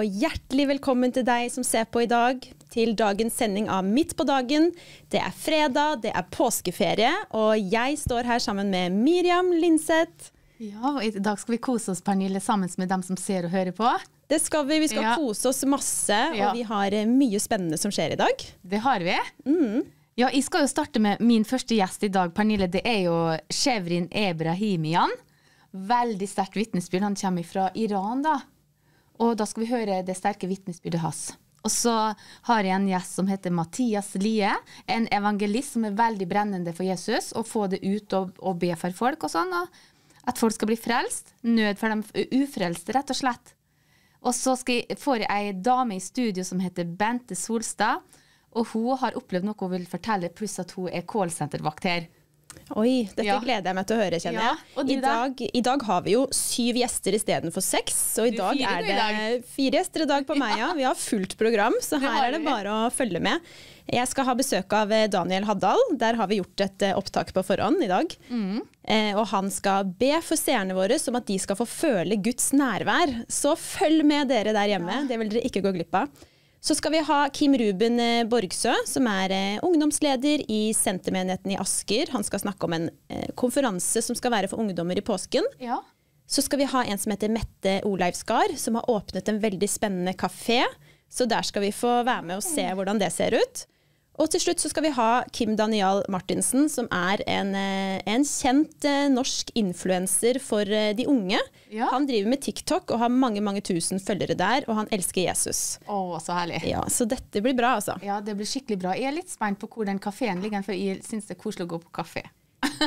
Og hjertelig velkommen til deg som ser på i dag, til dagens sending av Midt på dagen. Det er fredag, det er påskeferie, og jeg står her sammen med Miriam Linseth. Ja, og I dag skal vi kose oss Pernille, sammen med dem som ser og hører på. Det skal vi. Vi skal Ja. kose oss masse, Ja. og vi har eh, mye spennende som skjer i dag. Det har vi. Mm. Ja, Jeg skal jo starte med min første gjest i dag, Pernille. Det er jo Shevrin Ebrahimian. Veldig sterkt vitnesbyrd. Han kommer fra Iran, da. Og da skal vi høre det sterke vitnesbyrdet hans. Og så har jeg en gjest som heter Mathias Lie. En evangelist som er veldig brennende for Jesus, og få det ut og, og be for folk og sånn. Og at folk skal bli frelst. Nød for de ufrelste, rett og slett. Og så jeg, får jeg ei dame i studio som heter Bente Solstad. Og hun har opplevd noe hun vil fortelle, pluss at hun er callsentervakt her. Oi, dette Ja. gleder jeg meg til å høre, kjenner Ja, jeg. I, da? dag, I dag har vi jo syv gjester istedenfor seks, så i dag er det dag. fire gjester i dag på meg, ja. Vi har fullt program, så her er det bare å følge med. Jeg skal ha besøk av eh, Daniel Haddal. Der har vi gjort et eh, opptak på forhånd i dag. Mm. Eh, og han skal be for seerne våre som at de skal få føle Guds nærvær. Så følg med dere der hjemme, det vil dere ikke gå glipp av. Så skal vi ha Kim Ruben eh, Borgsø, som er eh, ungdomsleder i Sentermenigheten i Asker. Han skal snakke om en eh, konferanse som skal være for ungdommer i påsken. Ja. Så skal vi ha en som heter Mette Oleivskar, som har åpnet en veldig spennende kafé. Så der skal vi få være med og se hvordan det ser ut. Og til slutt så skal vi ha Kim Daniel Martinsen, som er en, eh, en kjent eh, norsk influenser for eh, de unge. Ja. Han driver med TikTok og har mange mange tusen følgere der, og han elsker Jesus. Å, så herlig. Ja, Så dette blir bra, altså. Ja, det blir skikkelig bra. Jeg er litt spent på hvor den kafeen ligger, for jeg syns det er koselig å gå på kafé.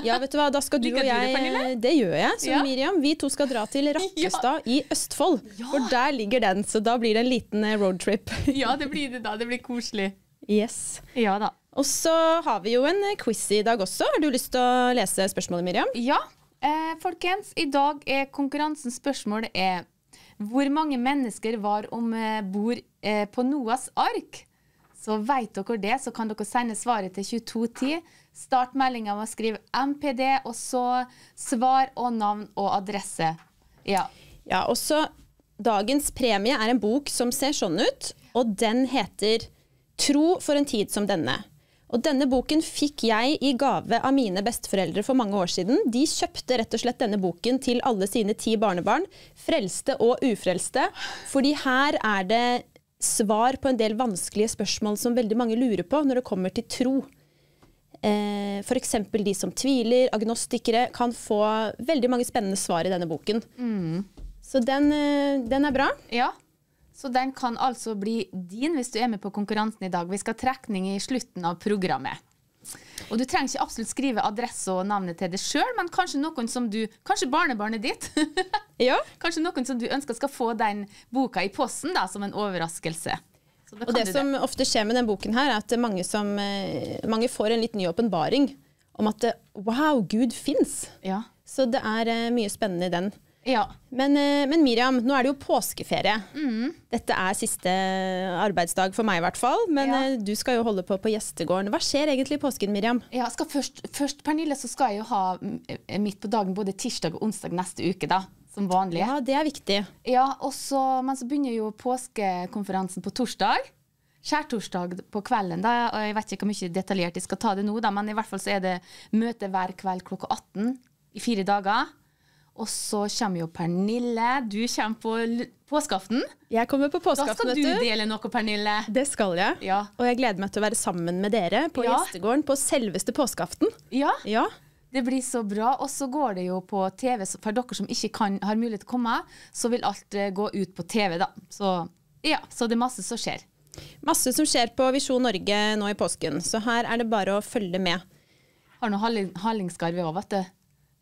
Ja, vet du hva, da skal du Liker og du det, jeg Det gjør jeg. Så Ja. Miriam, vi to skal dra til Rakkestad i Østfold. Ja. For der ligger den, så da blir det en liten roadtrip. Ja, det blir det da. Det blir koselig. Yes. Ja da. Og så har vi jo en quiz i dag også. Har du lyst til å lese spørsmålet, Miriam? Ja, eh, folkens. I dag er konkurransens spørsmål er Hvor mange mennesker var om eh, bord eh, på Noas ark? Så vet dere det, så kan dere sende svaret til 2210. Start meldinga med å skrive MPD, og så svar og navn og adresse. Ja. Ja, og så Dagens premie er en bok som ser sånn ut, og den heter Tro for en tid som denne. Og denne boken fikk jeg i gave av mine besteforeldre for mange år siden. De kjøpte rett og slett denne boken til alle sine ti barnebarn, frelste og ufrelste, fordi her er det svar på en del vanskelige spørsmål som veldig mange lurer på når det kommer til tro. Eh, F.eks. de som tviler, agnostikere, kan få veldig mange spennende svar i denne boken. Så den, eh, den er bra. ja. Så den kan altså bli din hvis du er med på konkurransen i dag. Vi skal ha trekning i slutten av programmet. Og du trenger ikke absolutt skrive adresse og navnet til deg sjøl, men kanskje noen som du Kanskje barnebarnet ditt. Ja. kanskje noen som du ønsker skal få den boka i posten da, som en overraskelse. Og det som ofte skjer med den boken her, er at mange, som, eh, mange får en litt ny åpenbaring om at eh, wow, Gud fins. Ja. Så det er eh, mye spennende i den. Ja. Men, eh, men Miriam, nå er det jo påskeferie. Mm. Dette er siste arbeidsdag for meg i hvert fall. Men Ja. eh, du skal jo holde på på gjestegården. Hva skjer egentlig i påsken, Miriam? Ja, skal først, først, Pernille, så skal jeg jo ha mm, eh, midt på dagen både tirsdag og onsdag neste uke, da. Som vanlig. Ja, det er viktig. Ja, og så, men så begynner jo påskekonferansen på torsdag. Skjærtorsdag på kvelden. da, og Jeg vet ikke hvor mye detaljert jeg skal ta det nå, da, men i hvert fall så er det møte hver kveld klokka 18 i fire dager. Og så kommer jo Pernille. Du kommer på påskeaften. Jeg kommer på Da påskeaften, skal du dele noe, Pernille. Det skal jeg. Ja. Og jeg gleder meg til å være sammen med dere på Ja. gjestegården på selveste påskeaften. Ja, Ja. det blir så bra. Og så går det jo på TV, for dere som ikke kan, har mulighet til å komme, så vil alt eh, gå ut på TV, da. Så ja, så det er masse som skjer. Masse som skjer på Visjon Norge nå i påsken, så her er det bare å følge med. Har halling, hallingskarve òg, vet du.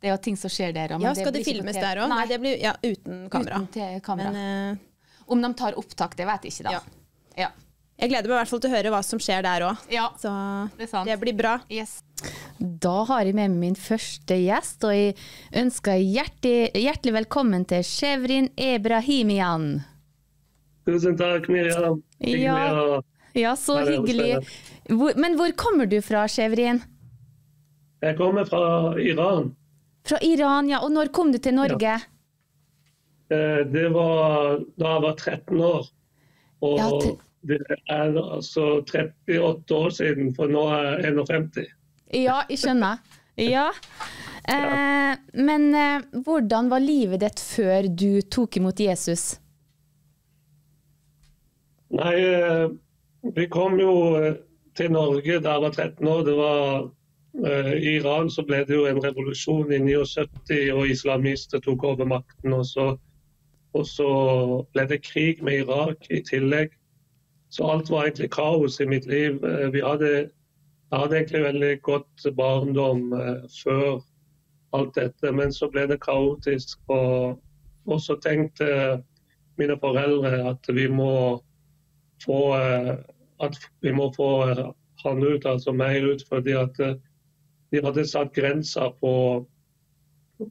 Det er jo ting som skjer der. òg. Ja, Skal det det filmes der òg? Nei, Nei, det blir ja, uten kamera. Uten kamera. Men uh, Om de tar opptak, det vet jeg ikke, da. Ja. Ja. jeg gleder meg i hvert fall til å høre hva som skjer der òg. Ja. Så Det er sant. det blir bra. Yes. Da har jeg med meg min første gjest, og jeg ønsker hjertelig, hjertelig velkommen til Shevrin Ebrahimian. Tusen takk, Miriam. Hyggelig Ja. Ja, så hyggelig. Hvor, men hvor kommer du fra, Shevrin? Jeg kommer fra Iran. Fra Iran, ja. Og når kom du til Norge? Ja. Det var da jeg var 13 år. Og Ja, til- det er altså 38 år siden, for nå er jeg 51. Ja, jeg skjønner. Ja. Eh, men eh, hvordan var livet ditt før du tok imot Jesus? Nei, eh, vi kom jo eh, til Norge da jeg var 13 år. Det var eh, I Iran så ble det jo en revolusjon i 79, og islamister tok over makten. Og så, og så ble det krig med Irak i tillegg. Så alt var egentlig kaos i mitt liv. Eh, Vi hadde, hadde egentlig veldig godt barndom eh, før alt dette, men så ble det kaotisk. Og, og så tenkte mine foreldre at vi må få, eh, at vi må få eh, han ut, altså meg ut, fordi at eh, de hadde satt grenser på,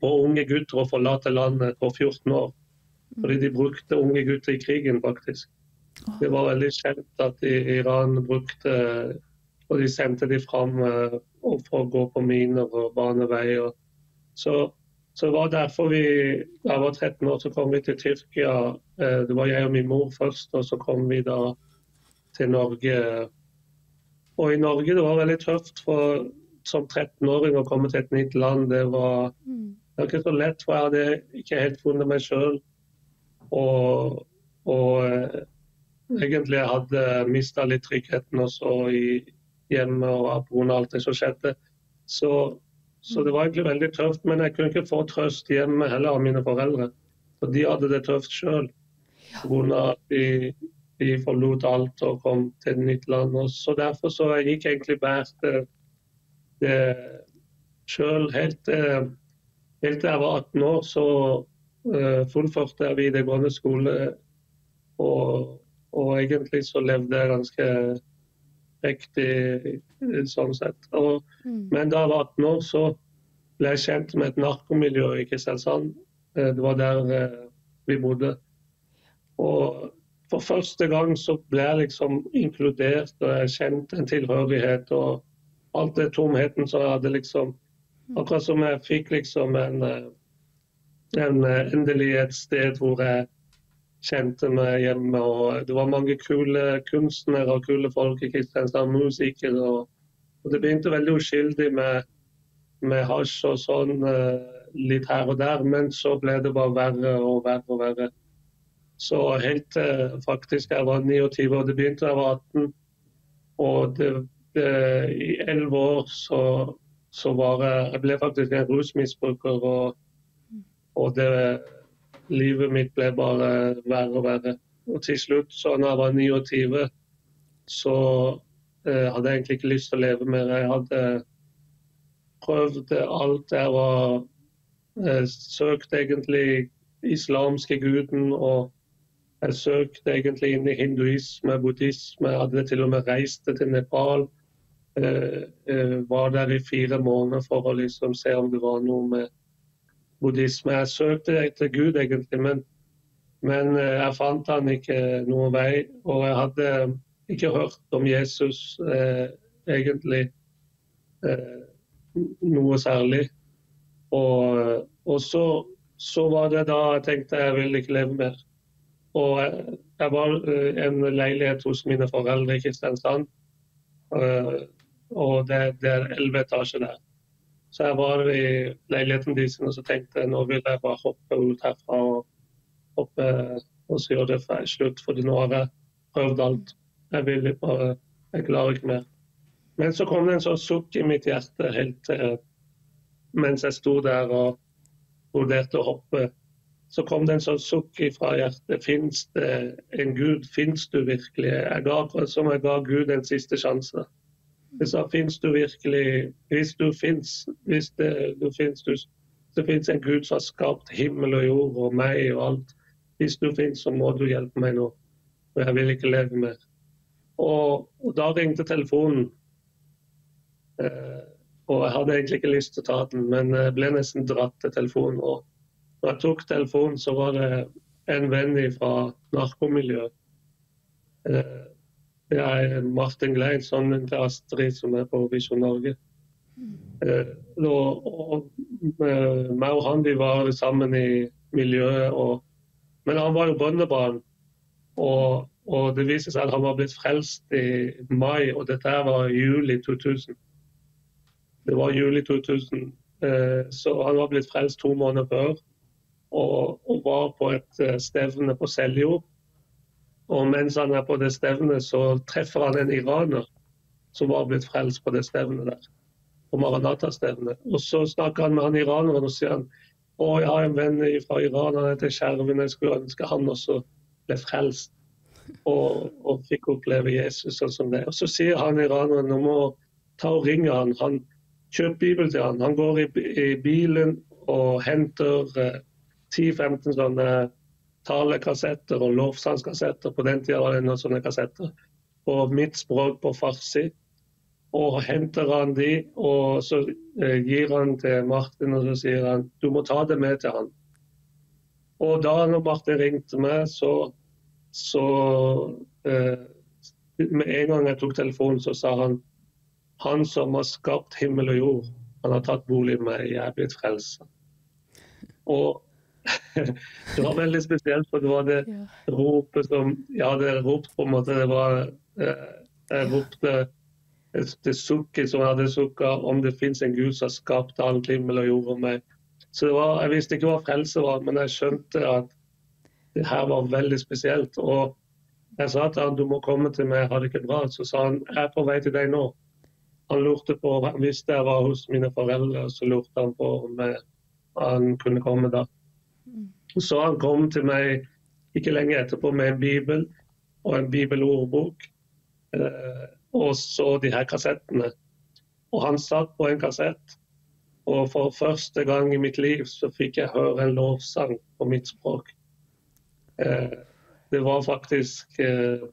på unge gutter å forlate landet på 14 år. Fordi de brukte unge gutter i krigen, faktisk. Det var veldig kjent at Iran brukte Og de sendte de fram eh, for å gå på miner og baneveier. Så, så det var derfor vi Da jeg var 13 år, så kom vi til Tyrkia. Eh, Det var jeg og min mor først, og så kom vi da til Norge. Og i Norge det var veldig tøft for som 13-åring å komme til et nytt land. Det var, det var ikke så lett, for jeg hadde ikke helt funnet meg sjøl. Og, og eh, egentlig hadde mista litt tryggheten også i hjemmet og pga. alt det som skjedde. Så, så det var egentlig veldig tøft. Men jeg kunne ikke få trøst hjemme heller av mine foreldre. For de hadde det tøft sjøl. Pga. at de, de forlot alt og kom til et nytt land. Og så Derfor så jeg gikk egentlig bært det sjøl helt, til- helt til jeg var 18 år. Så uh, fullførte jeg videregående skole. Og, og egentlig så levde jeg ganske riktig eh, sånn sett. Og, men da jeg var 18 år, så ble jeg kjent med et narkomiljø i Kristiansand. Eh, Det var der eh, vi bodde. Og for første gang så ble jeg liksom inkludert, og jeg kjente en tilhørighet. Og alt det tomheten som jeg hadde liksom Akkurat som jeg fikk liksom en, eh, en eh, endelig et sted hvor jeg kjente meg hjemme. og Det var mange kule kunstnere og kule folk i Kristiansand, musikere. Og, og det begynte veldig uskyldig med, med hasj og sånn eh, litt her og der, men så ble det bare verre og verre og verre. Så helt faktisk jeg var 29, og det begynte da jeg var 18. Og det, det, i 11 år så, så var jeg Jeg ble faktisk en rusmisbruker, og, og det livet mitt ble bare verre og verre. Og til slutt, så når jeg var 29, så eh, hadde jeg egentlig ikke lyst til å leve mer. Jeg hadde prøvd alt. Jeg var eh, søkt egentlig islamske guden, og jeg søkte egentlig inn i hinduisme, buddhisme. Jeg hadde til og med reist til Nepal. Eh, eh, var der i fire måneder for å liksom se om det var noe med buddhisme. Jeg søkte etter Gud, egentlig, men, men eh, jeg fant han ikke noen vei. Og jeg hadde ikke hørt om Jesus eh, egentlig eh, noe særlig. Og, og så, så var det da jeg tenkte jeg vil ikke leve mer. Og jeg, jeg var i en leilighet hos mine foreldre i Kristiansand. Og det, det er elleve etasjer der. Så jeg var i leiligheten deres og så tenkte nå vil jeg bare hoppe ut herfra og hoppe og så gjøre det for slutt. For nå har jeg prøvd alt. Jeg vil bare, jeg klarer ikke mer. Men så kom det en sånn sukk i mitt hjerte helt eh, mens jeg sto der og vurderte å hoppe. Så kom det en sånn sukk fra hjertet. Fins det en Gud? Fins du virkelig? Jeg ga, som jeg ga Gud en siste sjanse. Jeg sa fins du virkelig Hvis du fins, hvis det, du finnes, du, det fins en Gud som har skapt himmel og jord og meg og alt. Hvis du fins, så må du hjelpe meg nå. For jeg vil ikke leve mer. Og, og da ringte telefonen. Eh, og jeg hadde egentlig ikke lyst til å ta den, men jeg ble nesten dratt til telefonen. Og når jeg tok telefonen, så var det en venn fra narkomiljøet. Eh, det er Martin Glein, sønnen til Astrid, som er på Visjon Norge. Eh, og, eh, meg og han vi var sammen i miljøet, og Men han var jo bønnebarn, og, og det viser seg at han var blitt frelst i mai, og dette var juli 2000. Det var juli 2000, eh, så han var blitt frelst to måneder før. Og, og var på et stevne på Seljord. Og mens han er på det stevnet, så treffer han en iraner som var blitt frelst på det stevnet der. På Maranata-stevnet. Og så snakker han med han iraneren og sier han, å, jeg har en venn fra Iran, han heter Skjerven, jeg skulle ønske han også ble frelst. Og, og fikk oppleve Jesus sånn som det. Og så sier han iraneren om å ta og ringe han. Han kjøper Bibel til han. Han går i, i bilen og henter eh, 10-15 sånne talekassetter og lovsangskassetter. På den tida var det sånne kassetter. På mitt språk på farsi. Og henter han de, og så eh, gir han til Martin og så sier han du må ta det med til han. Og da når Martin ringte meg, så, så eh, Med en gang jeg tok telefonen, så sa han han som har skapt himmel og jord, han har tatt bolig med meg, jeg er blitt frelst. Og det var veldig spesielt, for det var det Ja. ropet som Jeg hadde ropt på en måte. Det var eh, Jeg ropte det sukket som jeg hadde sukka om det fins en Gud som har skapt alt himmel og jord og meg. Så det var, Jeg visste ikke hva frelse var, men jeg skjønte at det her var veldig spesielt. Og jeg sa til han du må komme til meg, jeg har det ikke bra. Så sa han jeg er på vei til deg nå. Han lurte på, han visste jeg var hos mine foreldre, så lurte han på om jeg, han kunne komme da. Så han kom til meg ikke lenge etterpå med en bibel og en bibelordbok. Eh, og så de her kassettene. Og han satt på en kassett. Og for første gang i mitt liv så fikk jeg høre en lovsang på mitt språk. Eh, det var faktisk eh,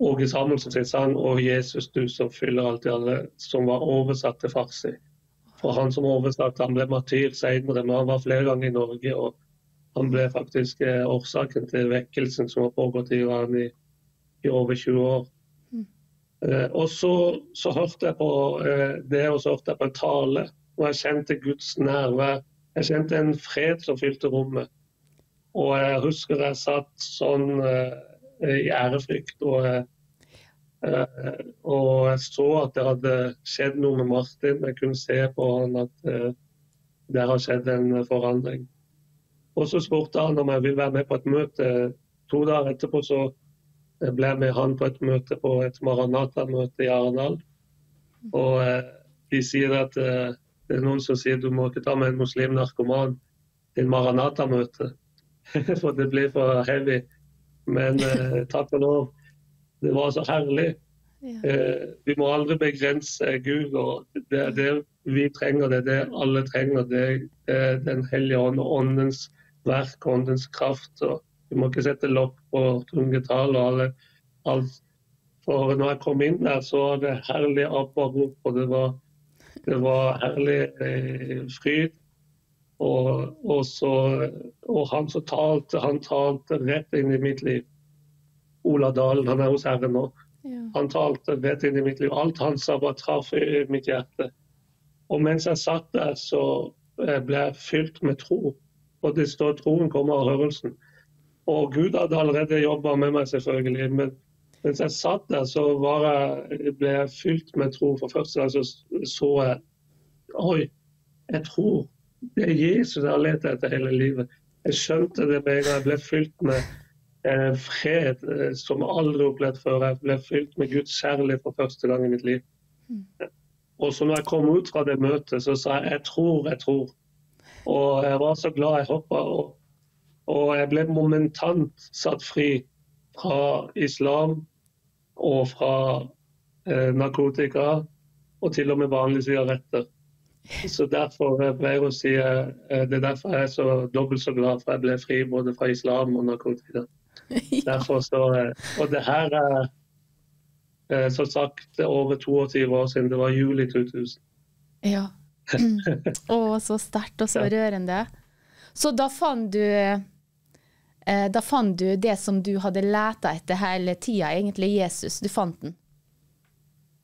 Åge Samuelsen sin sang 'Å Jesus, du som fyller alt i alle', som var oversatt til farsi. For han som oversatte, han ble martyr senere, men han var flere ganger i Norge. og han ble faktisk eh, årsaken til vekkelsen som har pågått i Iran i, i over 20 år. Eh, og så, så hørte jeg på eh, det, og så hørte jeg på en tale, og jeg kjente Guds nærvær. Jeg kjente en fred som fylte rommet. Og jeg husker jeg satt sånn eh, i ærefrykt, og, jeg- eh, og jeg så at det hadde skjedd noe med Martin. Jeg kunne se på han at eh, det har skjedd en forandring. Og så spurte han om jeg ville være med på et møte. To dager etterpå så ble jeg med han på et møte på et Maranata-møte i Arendal. Og eh, de sier at eh, det er noen som sier du må ikke ta med en muslim narkoman til Maranata-møte. for det blir for heavy. Men eh, takk og lov, det var så herlig. Ja. Eh, vi må aldri begrense Gud. og Det er det vi trenger, det er det alle trenger. Det er Den hellige ånd og åndens verk, åndens kraft. og Du må ikke sette lokk på tunge tall og alle, alt. For når jeg kom inn der, så var det herlig abba-rop, og det var, det var herlig eh, fryd. Og, og, så, og han som talte, han talte rett inn i mitt liv. Ola Dalen, han er hos Herren nå. Ja. Han talte rett inn i mitt liv. Alt han sa, bare traff mitt hjerte. Og mens jeg satt der, så eh, ble jeg fylt med tro. Og det står troen kommer av hørelsen. Og Gud hadde allerede jobba med meg, selvfølgelig. Men mens jeg satt der, så var jeg, ble jeg fylt med tro. For første gang så så jeg Oi, jeg tror det er Jesus jeg har lett etter hele livet. Jeg skjønte det med en gang jeg ble fylt med eh, fred eh, som aldri opplevd før. Jeg ble fylt med Guds kjærlighet for første gang i mitt liv. Og så når jeg kom ut fra det møtet, så sa jeg 'jeg tror, jeg tror'. Og jeg var så glad jeg hoppa. Og, og jeg ble momentant satt fri fra islam og fra eh, narkotika, og til og med vanlige sigaretter. Så derfor jeg pleier å si eh, Det er derfor jeg er så dobbelt så glad for jeg ble fri både fra islam og narkotika. Derfor så, eh, og det her er eh, som sagt er over 22 år siden. Det var juli 2000. Ja. Å, så sterkt og så rørende. Så da fant du eh, Da fant du det som du hadde leta etter hele tida, egentlig Jesus. Du fant den.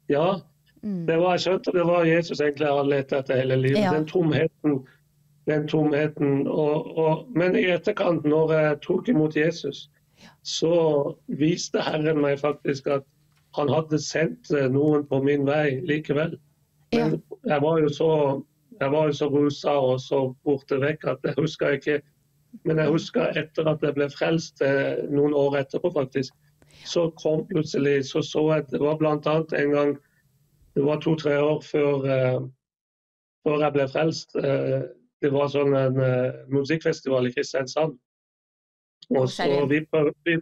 Ja, det var, jeg skjønte det var Jesus egentlig jeg hadde lett etter hele livet. Ja. Den tomheten den tomheten. Og, og, men i etterkant, når jeg tok imot Jesus, så viste Herren meg faktisk at han hadde sendt eh, noen på min vei likevel. Men jeg var jo så jeg var jo så rusa og så borte vekk at jeg husker ikke Men jeg husker etter at jeg ble frelst, eh, noen år etterpå faktisk, så kom plutselig så så jeg Det var bl.a. en gang Det var to-tre år før, uh, før, jeg ble frelst. Uh, det var sånn en musikkfestival i Kristiansand. Og så vi, vi,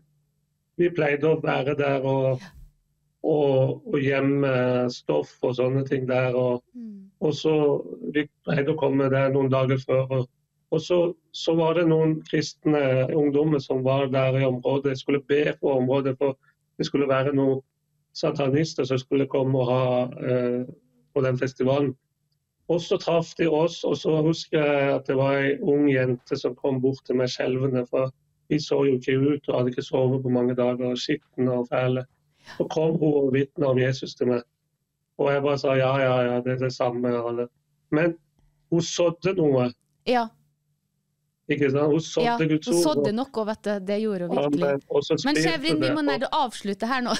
vi, pleide å være der og, og, og gjemme stoff og sånne ting der. Og, mm. og så Vi pleide å komme der noen dager før. og og så, så, var det noen kristne ungdommer som var der i området. Jeg skulle be på området, for det skulle være noen satanister som skulle komme og ha eh, på den festivalen. Og så traff de oss, og så husker jeg at det var ei ung jente som kom bort til meg skjelvende. For vi så jo ikke ut og hadde ikke sovet på mange dager, skitne og fæle. Så kom hun og vitna om Jesus til meg. Og jeg bare sa ja, ja, ja, det er det samme. Alle. Men hun sådde noe. Ja. Ikke sant? Hun sådde ja, Guds ord. Hun sådde noe, vet du. Det gjorde hun virkelig. Ja, men Kjevrin, vi må nærme avslutte her nå.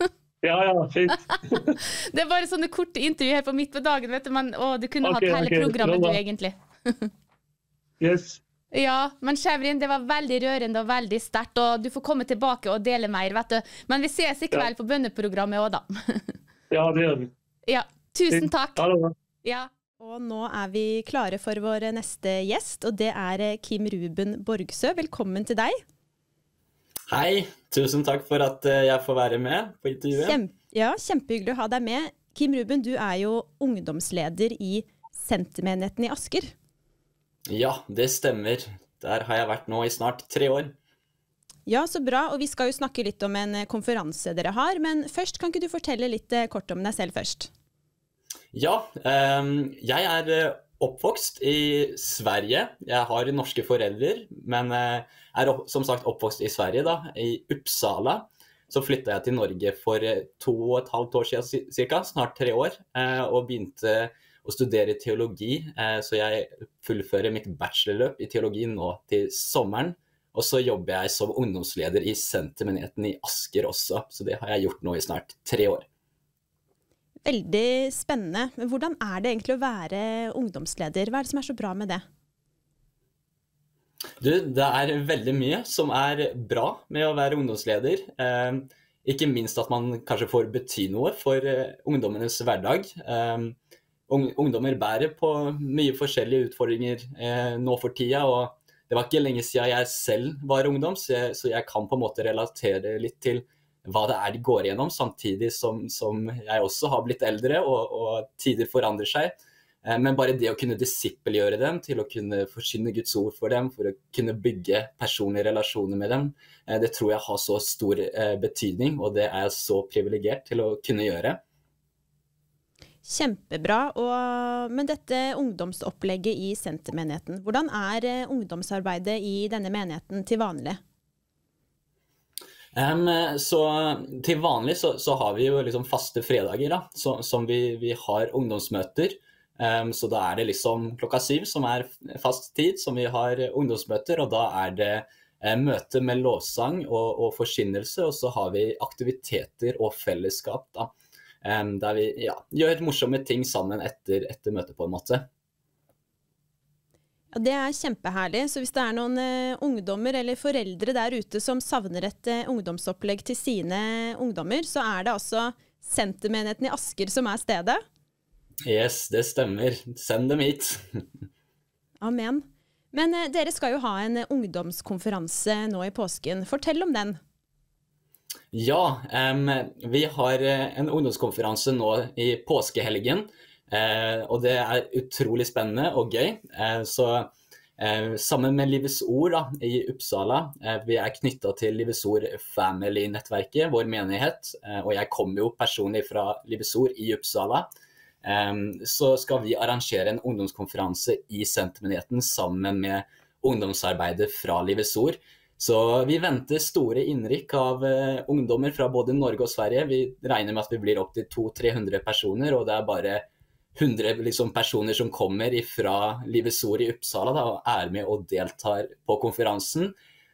ja, ja, fint. det er bare sånne korte intervju her på midt på dagen, vet du. Men, å, du kunne okay, hatt hele okay, programmet, du, egentlig. yes. Ja, men Kjevrin, det var veldig rørende og veldig sterkt, og du får komme tilbake og dele mer, vet du. Men vi ses i kveld ja. på bønneprogrammet òg, da. ja, det gjør vi. Ja, tusen takk. Ha det bra. Ja. Og nå er vi klare for vår neste gjest, og det er eh, Kim Ruben Borgsø. Velkommen til deg. Hei, tusen takk for at eh, jeg får være med på intervjuet. Kjempe, ja, Kjempehyggelig å ha deg med. Kim Ruben, du er jo ungdomsleder i Sentermenigheten i Asker. Ja, det stemmer. Der har jeg vært nå i snart tre år. Ja, så bra. Og vi skal jo snakke litt om en konferanse dere har. Men først, kan ikke du fortelle litt eh, kort om deg selv først? Ja, ehm, jeg er eh, oppvokst i Sverige. Jeg har norske foreldre, men eh, er som sagt oppvokst i Sverige, da, i Uppsala. Så flytta jeg til Norge for eh, to og et halvt år siden cirka, snart tre år, og begynte å studere teologi. Så jeg fullfører mitt bachelorløp i teologi nå til sommeren. Og så jobber jeg som ungdomsleder i Sentermenigheten i Asker også, så det har jeg gjort nå i snart tre år. Veldig spennende. Men hvordan er det egentlig å være ungdomsleder? Hva er det som er så bra med det? Du, det er veldig mye som er bra med å være ungdomsleder. Eh, ikke minst at man kanskje får bety noe for eh, ungdommenes hverdag. Eh, ungdommer bærer på mye forskjellige utfordringer eh, nå for tida. og Det var ikke lenge siden jeg selv var ungdom, så jeg, så jeg kan på en måte relatere litt til hva det er de går igjennom, samtidig som, som jeg også har blitt eldre og, og, tider forandrer seg. Eh, men bare det å kunne disippelgjøre dem, til å kunne forsyne Guds ord for dem, for å kunne bygge personlige relasjoner med dem, eh, det tror jeg har så stor eh, betydning, og det er jeg så privilegert til å kunne gjøre. Kjempebra. Og, men dette ungdomsopplegget i Sentermenigheten, hvordan er ungdomsarbeidet i denne menigheten til vanlig? Um, så til vanlig så, så, har vi jo liksom faste fredager, da, så, som vi, vi, har ungdomsmøter. Um, så da er det liksom klokka syv som er fast tid som vi har ungdomsmøter, og da er det eh, møte med lovsang og, og forkynnelse, og så har vi aktiviteter og fellesskap, da. Um, der vi ja, gjør morsomme ting sammen etter, etter møtet, på en måte. Ja, Det er kjempeherlig. Så hvis det er noen uh, ungdommer eller foreldre der ute som savner et uh, ungdomsopplegg til sine ungdommer, så er det altså Sentermenigheten i Asker som er stedet? Yes, det stemmer. Send dem hit. Amen. Men uh, dere skal jo ha en ungdomskonferanse nå i påsken. Fortell om den. Ja, um, vi har en ungdomskonferanse nå i påskehelgen. Uh, og det er utrolig spennende og gøy. Uh, så uh, sammen med Livets Ord da, i Uppsala, eh, vi er knytta til Livets Ord Family-nettverket, vår menighet. Eh, og jeg kommer jo personlig fra Livets Ord i Uppsala. Um, så skal vi arrangere en ungdomskonferanse i Sentermenigheten sammen med ungdomsarbeidet fra Livets Ord. Så vi venter store innrykk av uh, ungdommer fra både Norge og Sverige. Vi regner med at vi blir opptil 200-300 personer, og det er bare 100 liksom, personer som kommer fra Livets Ord i Uppsala da, og er med og deltar på konferansen.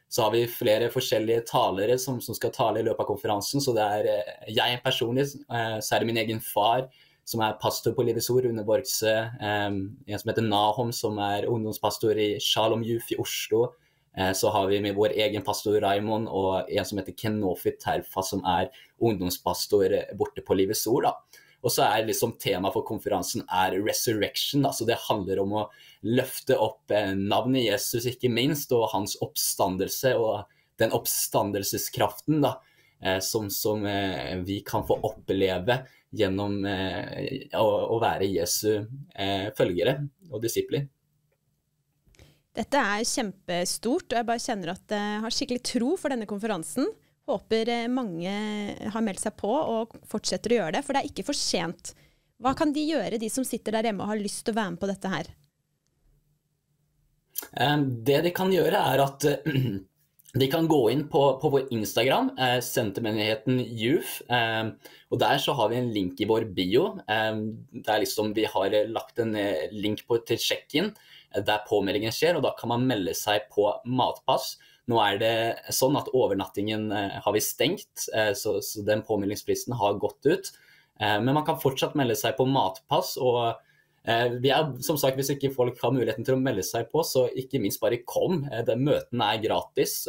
Så har vi flere forskjellige talere som, som skal tale i løpet av konferansen. Så det er uh, jeg personlig, uh, så er det min egen far som er pastor på Livets Ord, Rune Borgse. Um, en som heter Nahom, som er ungdomspastor i Shalom Juf i Oslo. Så har vi med vår egen pastor Raymond og en som heter Kenofi Terfa, som er ungdomspastor borte på Livets Ord. da. Og så er liksom Temaet for konferansen er resurrection. så Det handler om å løfte opp eh, navnet Jesus, ikke minst, og hans oppstandelse. Og den oppstandelseskraften da, eh, som, som eh, vi kan få oppleve gjennom å, å være Jesu følgere og disipler. Dette er kjempestort, og jeg bare kjenner at jeg har skikkelig tro for denne konferansen. Håper eh, mange har meldt seg på og fortsetter å gjøre det, for det er ikke for sent. Hva kan de gjøre, de som sitter der hjemme og har lyst til å være med på dette her? Det de kan gjøre, er at de kan gå inn på, på vår Instagram, eh, Sentermenigheten Youth. og Der så har vi en link i vår bio. der liksom vi har lagt en eh, link på, til check-in, der påmeldingen skjer. og Da kan man melde seg på matpass. Nå er det sånn at overnattingen eh, har vi stengt, eh, så, den påmeldingsfristen har gått ut. Eh, men man kan fortsatt melde seg på matpass. og vi er, som sagt, Hvis ikke folk har muligheten til å melde seg på, så ikke minst bare kom. Møtene er gratis.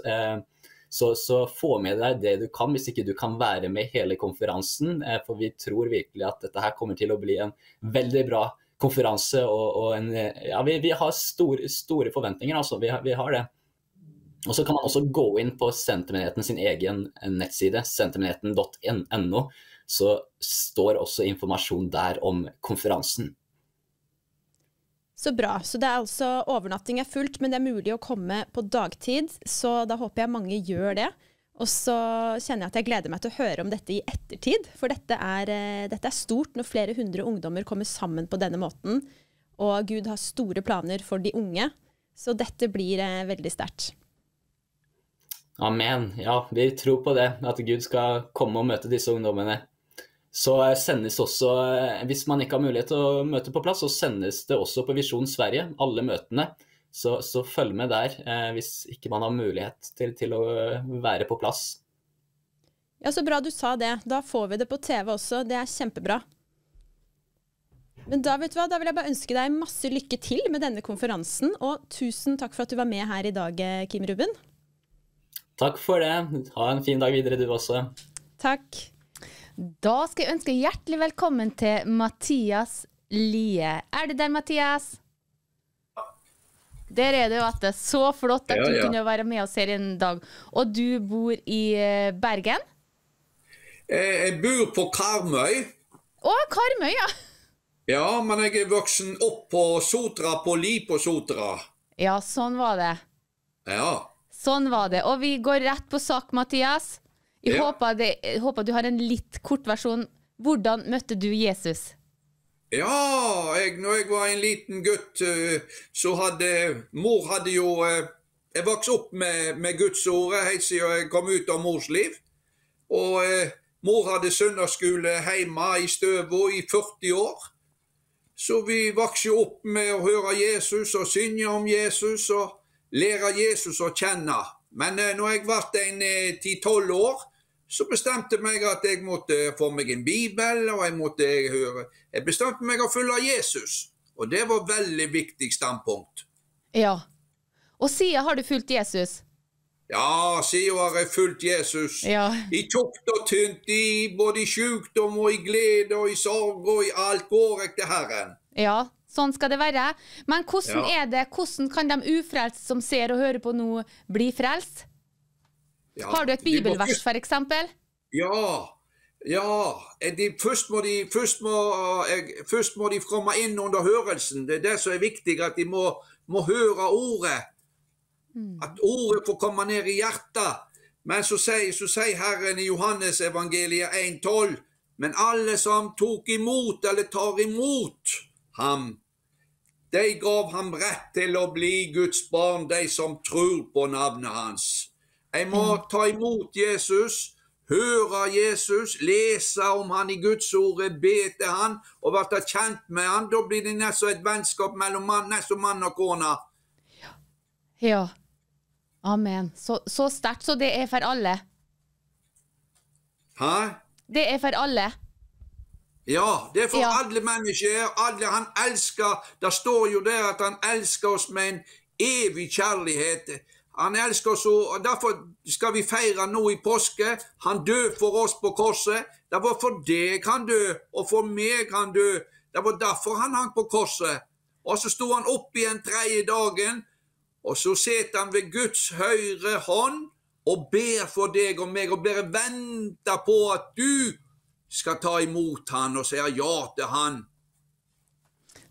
Så, så, få med deg det du kan, hvis ikke du kan være med hele konferansen. For vi tror virkelig at dette her kommer til å bli en veldig bra konferanse. Og, og en, ja, vi, vi har store, store forventninger, altså. Vi, vi har det. Og så kan man også gå inn på Sentermenigheten sin egen nettside, sentermenigheten.no. Så står også informasjon der om konferansen. Så bra. Så det er altså overnatting er fullt, men det er mulig å komme på dagtid. Så da håper jeg mange gjør det. Og så kjenner jeg at jeg gleder meg til å høre om dette i ettertid. For dette er, eh, dette er stort når flere hundre ungdommer kommer sammen på denne måten. Og Gud har store planer for de unge. Så dette blir eh, veldig sterkt. Amen. Ja, vi tror på det. At Gud skal komme og møte disse ungdommene. Så sendes også, eh, hvis man ikke har mulighet til å møte på plass, så sendes det også på Visjon Sverige, alle møtene. Så, så følg med der, eh, hvis ikke man har mulighet til, til, å være på plass. Ja, Så bra du sa det. Da får vi det på TV også. Det er kjempebra. Men da vet du hva, da vil jeg bare ønske deg masse lykke til med denne konferansen. Og tusen takk for at du var med her i dag, eh, Kim Ruben. Takk for det. Ha en fin dag videre, du også. Takk. Da skal jeg ønske hjertelig velkommen til Mathias Lie. Er det der, Mathias? Der er det jo at det er så flott at ja, ja. du kunne være med oss her en dag. Og du bor i eh, Bergen? Jeg bor på Karmøy. Å, Karmøy, ja. Ja, men jeg er voksen opp på Sotra, på Li på Sotra. Ja, sånn var det. Ja. Sånn var det. Og vi går rett på sak, Mathias. Jeg, ja. håper, det, håper, du har en litt kort versjon. Hvordan møtte du Jesus? Ja, jeg, når jeg var en liten gutt, eh, så hadde Mor hadde jo eh, Jeg vokste opp med, med Guds ord helt siden jeg kom ut av mors liv. Og eh, mor hadde søndagsskole hjemme i Støvå i 40 år. Så vi vokste opp med å høre Jesus og synge om Jesus. og lære Jesus å kjenne. Men eh, når jeg ble en eh, ti-tolv år, så bestemte jeg meg at jeg måtte få meg en bibel, og jeg måtte høre Jeg bestemte meg å følge Jesus, og det var et veldig viktig standpunkt. Ja. Og siden har du fulgt Jesus? Ja, siden har jeg fulgt Jesus. Ja. I tjukt og tynt, i både i sykdom og i glede og i sorg og i alt går jeg til Herren. Ja, Sånn skal det være. Men hvordan ja. er det, hvordan kan de ufrelste som ser og hører på nå, bli frelst? Ja, Har du et bibelvers, eksempel? Ja. Ja. De, først, må de, først, må, først, må de, komme inn under hørelsen. Det er det som er viktig, at de må, må høre ordet. Mm. At ordet får komme ned i hjertet. Men så sier, så sier Herren i Johannes evangeliet 1,12.: Men alle som tok imot, eller tar imot, ham. De gav ham rett til å bli Guds barn, de som tror på navnet hans. Jeg må mm. ta imot Jesus, høre Jesus, lese om han i Guds ordet, be til han og bli kjent med han. Da blir det nesten et vennskap mellom mann, nesten mann og kone. Ja. Amen. Så, så sterkt. Så det er for alle. Hæ? Det er for alle. Ja, det er for Ja. alle mennesker. Alle han elsker. Det står jo der at han elsker oss med en evig kjærlighet. Han elsker oss, og derfor skal vi feire nå i påske. Han døde for oss på korset. Det var for deg han døde, og for meg han døde. Det var derfor han hang på korset. Og så sto han opp igjen tredje dagen, og så sitter han ved Guds høyre hånd og ber for deg og meg, og bare venter på at du skal ta imot han og si ja til han.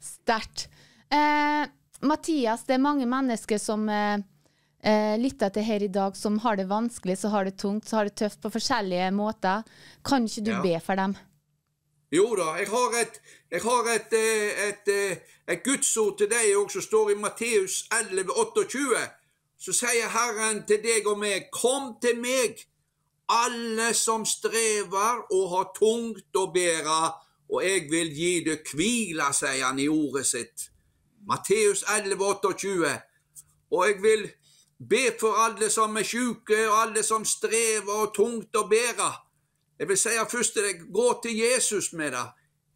Sterkt. Eh, Mathias, det er mange mennesker som eh, eh, lytter til her i dag, som har det vanskelig, som har det tungt, som har det tøft på forskjellige måter. Kan ikke du Ja. be for dem? Jo da, jeg har et, jeg har et, eh, et, et, et gudsord til deg òg, som står i Matteus 11, 28. Så sier Herren til deg og meg, kom til meg, alle som strever og har tungt å bære, og jeg vil gi deg hvile, sier han i ordet sitt. Matteus 11, 28. Og jeg vil be for alle som er syke, og alle som strever og tungt å bære. Jeg vil si først til deg, gå til Jesus med det.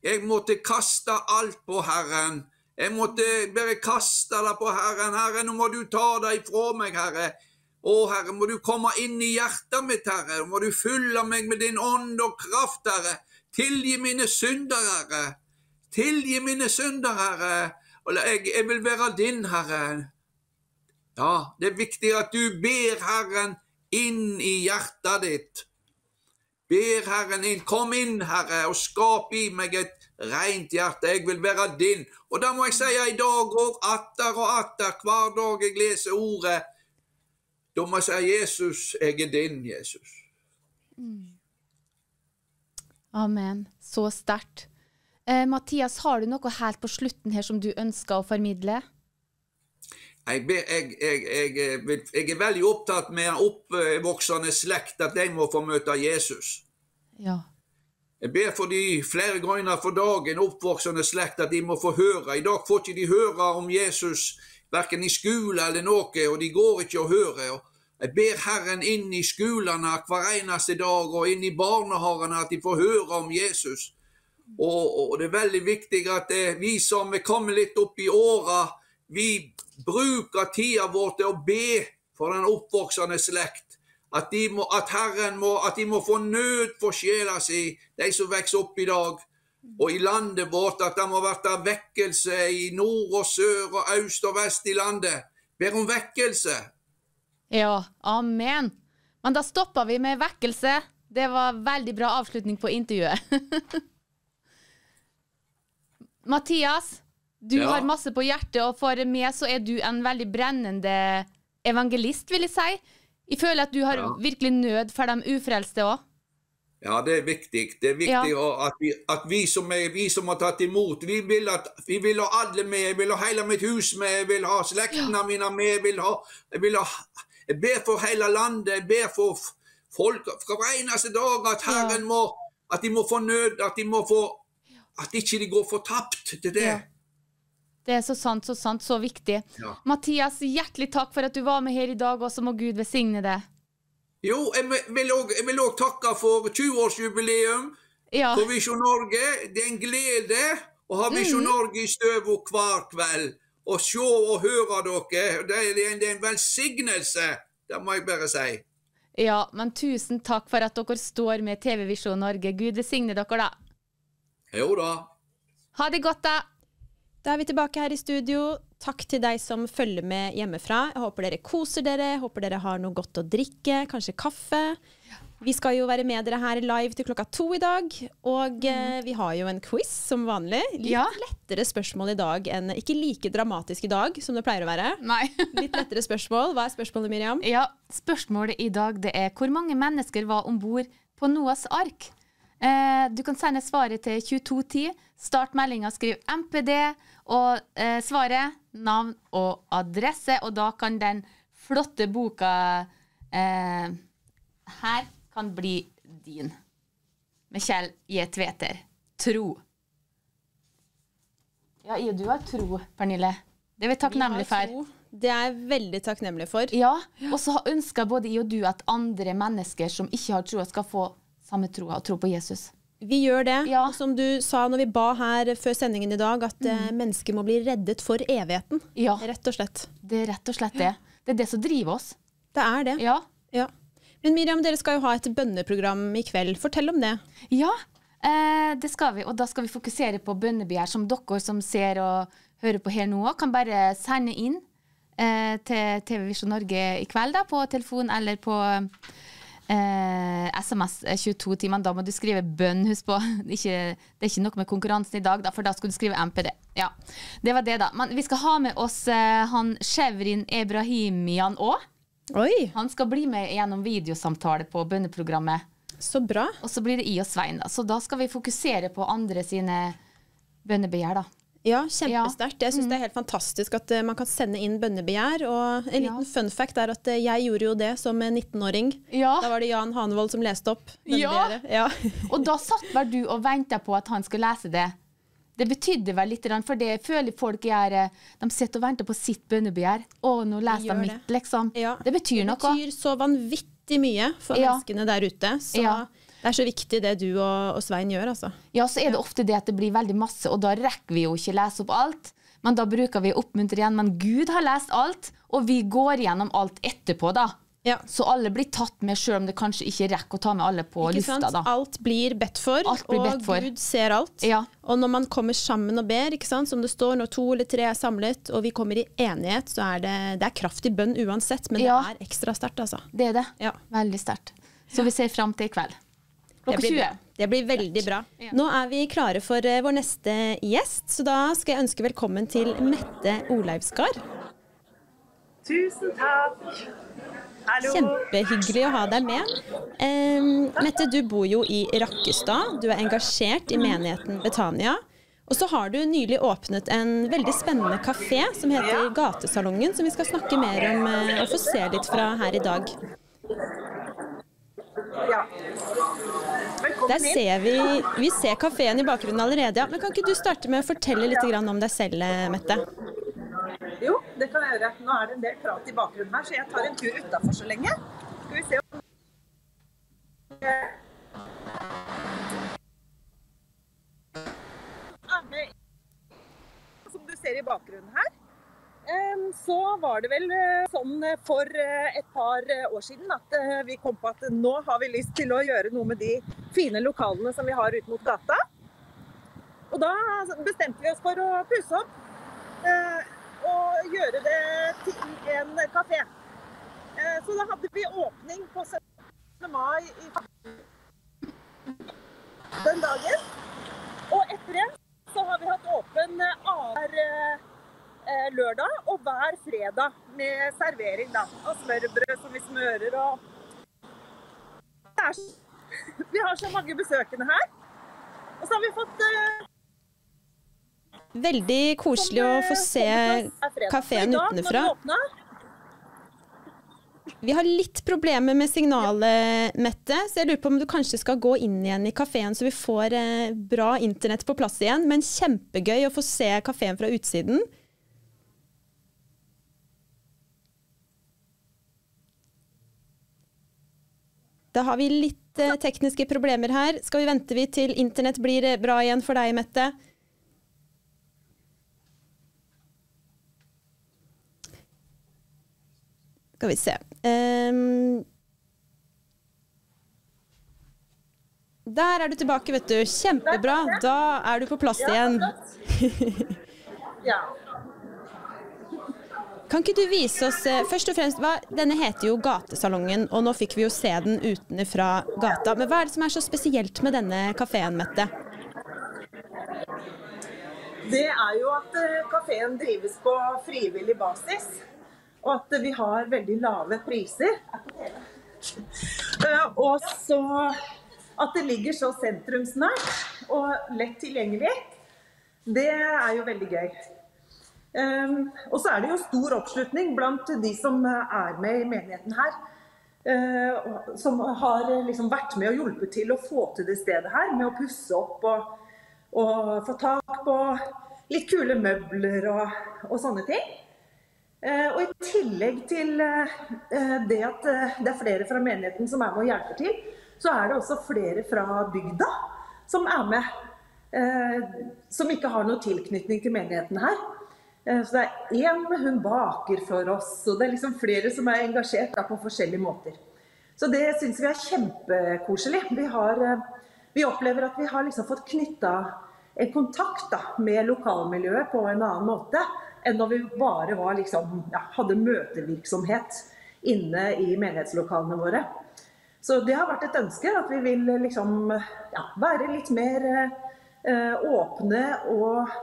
Jeg måtte kaste alt på Herren. Jeg måtte bare kaste det på Herren. Herre, nå må du ta det ifra meg, Herre. Å, Herre, må du komme inn i hjertet mitt, Herre. Må du fylle meg med din ånd og kraft, Herre. Tilgi mine synder, Herre. Tilgi mine synder, Herre. Jeg, jeg vil være din, Herre. Ja, det er viktig at du ber Herren inn i hjertet ditt. Ber Herren inn, kom inn, Herre, og skap i meg et rent hjerte. Jeg vil være din. Og da må jeg si i dag òg, atter og atter, hver dag jeg leser ordet, da må jeg si Jesus, jeg er din, Jesus. Amen. Så sterkt. Eh, Mathias, har du noe helt på slutten her som du ønsker å formidle? Jeg, jeg, jeg, jeg, eh, jeg er veldig opptatt med en oppvoksende slekt, at de må få møte Jesus. Ja. Jeg ber for de flere ganger for dagen, oppvoksende slekt, at de må få høre. I dag får ikke de høre om Jesus verken i skole eller noe, og de går ikke og hører. Jeg ber Herren inn i skolene hver eneste dag, og inn i barnehagene, at de får høre om Jesus. Og, og det er veldig viktig at eh, vi som er kommet litt opp i åra, vi bruker tida vår til å be for den oppvoksende slekt. At, de må, at Herren må, at de må få nød for sjela si, de som vokser opp i dag. Og i landet vårt, at det må være vekkelse i nord og sør og øst og vest i landet. Ber om vekkelse. Ja, amen. Men da stopper vi med vekkelse. Det var veldig bra avslutning på intervjuet. Mathias, du Ja. har masse på hjertet, og for meg så er du en veldig brennende evangelist, vil jeg si. Jeg føler at du har Ja. virkelig nød for de ufrelste òg. Ja, det er viktig. Det er viktig ja. at, vi, at vi, som er, vi som har tatt imot, vi vil, at, vi vil ha alle med. Jeg vil ha hele mitt hus med, jeg vil ha slektene mine med. Jeg vil ha, jeg vil ha jeg ber for hele landet. Jeg ber for folk hver eneste dag at Herren må At de må få nød, at de må få At ikke de går fortapt til det. Det er så sant, så sant, så viktig. Ja. Mathias, hjertelig takk for at du var med her i dag, og så må Gud velsigne deg. Jo, jeg vil òg takke for 20-årsjubileum. Ja. For Visjon Norge, det er en glede å ha Visjon Norge i støvet hver kveld. Og se og høre dere. Det er, det er en- det er en velsignelse, det må jeg bare si. ja, men tusen takk for at dere står med TV Visjon Norge. Gud velsigne dere, da. Jo da. Ha det godt, da. Da er vi tilbake her i studio. Takk til deg som følger med hjemmefra. Jeg håper dere koser dere, håper dere har noe godt å drikke, kanskje kaffe. Vi skal jo være med dere her live til klokka to i dag, og eh, vi har jo en quiz som vanlig. Litt Ja. lettere spørsmål i dag enn Ikke like dramatisk i dag som det pleier å være. Nei. Litt lettere spørsmål. Hva er spørsmålet, Miriam? Ja, Spørsmålet i dag det er hvor mange mennesker var om bord på Noas ark? Eh, du kan sende svaret til 2210. Start meldinga, skriv MPD, og eh, svaret, navn og adresse. Og da kan den flotte boka eh, her kan bli din. Med Kjell J. Tveter. Tro. Ja, jeg og du har tro, Pernille. Det er vi takknemlige for. Det er jeg veldig takknemlig for. Ja, og så ønsker både jeg og du at andre mennesker som ikke har troa, skal få samme troa og tro på Jesus. Vi gjør det. Ja. Som du sa når vi ba her før sendingen i dag, at mm. mennesker må bli reddet for evigheten. Ja. Rett og slett. Det er rett og slett det. Det er det som driver oss. Det er det. Ja. Ja. Men Miriam, dere skal jo ha et bønneprogram i kveld. Fortell om det. Ja, eh, det skal vi. Og da skal vi fokusere på bønnebegjær, som dere som ser og hører på her nå, kan bare sende inn eh, til TV Visjon Norge i kveld da, på telefon eller på eh, SMS 22 timer. Da må du skrive bønn, husk på. Ikke, det er ikke noe med konkurransen i dag, da, for da skulle du skrive MPD. Ja, Det var det, da. Men vi skal ha med oss eh, han Shevrin Ebrahimian òg. Han skal bli med gjennom videosamtale på bønneprogrammet. så bra. Og så blir det I og Svein, da. Så da skal vi fokusere på andre sine bønnebegjær, da. Ja, kjempesterkt. Jeg syns det er helt fantastisk at eh, man kan sende inn bønnebegjær. Og en Ja. liten fun fact er at eh, jeg gjorde jo det som en 19-åring. Ja. Da var det Jan Hanevold som leste opp bønnebegjæret. Ja. Og da satt vel du og venta på at han skulle lese det. Det betydde vel litt, for det føler folk gjør eh, De sitter og venter på sitt bønnebegjær. Å, nå leser de mitt, liksom. Ja. Det betyr noe. Det betyr så vanvittig mye for menneskene der ute. Så Ja. Det er så viktig det du og, og Svein gjør, altså. Ja, så er det ofte det at det blir veldig masse, og da rekker vi jo ikke lese opp alt. Men da bruker vi å oppmuntre igjen. Men Gud har lest alt, og vi går gjennom alt etterpå, da. Ja. Så alle blir tatt med, sjøl om det kanskje ikke rekker å ta med alle på Ikke lufta, da. Alt blir bedt for, blir og bedt for. Gud ser alt. Ja. Og når man kommer sammen og ber, ikke sant? som det står, når to eller tre er samlet, og vi kommer i enighet, så er det, det er kraft i bønn uansett, men Ja. det er ekstra sterkt, altså. Det er det. Ja. Veldig sterkt. Så vi ser fram til i kveld. Det Klokka blir, 20. det blir veldig bra. Nå er vi klare for eh, vår neste gjest, så da skal jeg ønske velkommen til Mette Olaivskar. Tusen takk. Hallo. Kjempehyggelig å ha deg med. Em, Mette, du bor jo i Rakkestad. Du er engasjert i menigheten Betania. Og så har du nylig åpnet en veldig spennende kafé som heter Gatesalongen, som vi skal snakke mer om eh, og få se litt fra her i dag. Ja. Der ser vi, vi ser kafeen i bakgrunnen allerede. Ja. Men kan ikke du starte med å fortelle litt om deg selv, eh, Mette? Jo, det kan jeg gjøre. Nå er det en del prat i bakgrunnen her, så jeg tar en tur utafor så lenge. Skal vi se om. Som du ser i bakgrunnen her, så var det vel eh, sånn eh, for eh, et par år siden at vi kom på at nå har vi lyst til å gjøre noe med de fine lokalene som vi har ut mot gata. Og da bestemte vi oss for å pusse opp og gjøre det til en kafé. Så da hadde vi åpning på 17. mai i den dagen. Og etter det så har vi hatt åpen annenhver lørdag og hver fredag med servering da, av smørbrød som vi smører og så- Vi har så mange besøkende her. Og så har vi fått eh, Veldig koselig å få se kafeen utenfra. Vi har litt problemer med signalet, Mette, så jeg lurer på om du kanskje skal gå inn igjen i kafeen så vi får eh, bra internett på plass igjen. Men kjempegøy å få se kafeen fra utsiden. Da har vi litt eh, tekniske problemer her. Skal vi vente vi til internett blir eh, bra igjen for deg, Mette? Skal vi se. Um, der er du tilbake, vet du. Kjempebra. Da er du på plass igjen. Ja. Kan ikke du vise oss eh, først og fremst, hva, Denne heter jo Gatesalongen, og nå fikk vi jo se den utenfra gata. Men hva er det som er så spesielt med denne kafeen, Mette? Det er jo at eh, kafeen drives på frivillig basis. Og at vi har veldig lave priser. Eh, Og så at det ligger så sentrumsnært og lett tilgjengelig, det er jo veldig gøy. Um, og så er det jo stor oppslutning blant de som eh, er med i menigheten her. eh, som har liksom vært med og hjulpet til å få til det stedet her, med å pusse opp og, og få tak på litt kule møbler og, og sånne ting. Eh, og I tillegg til eh, det at eh, det er flere fra menigheten som er med og hjelper til, så er det også flere fra bygda som er med. Eh, som ikke har noe tilknytning til menigheten her. Eh, så det er én hun baker for oss, og det er liksom flere som er engasjert da, på forskjellige måter. Så det syns vi er kjempekoselig. Vi, eh, vi opplever at vi har liksom fått knytta en kontakt da, med lokalmiljøet på en annen måte enn når vi bare var, liksom, ja, hadde møtevirksomhet inne i menighetslokalene våre. Så det har vært et ønske at vi vil liksom, ja, være litt mer eh, åpne og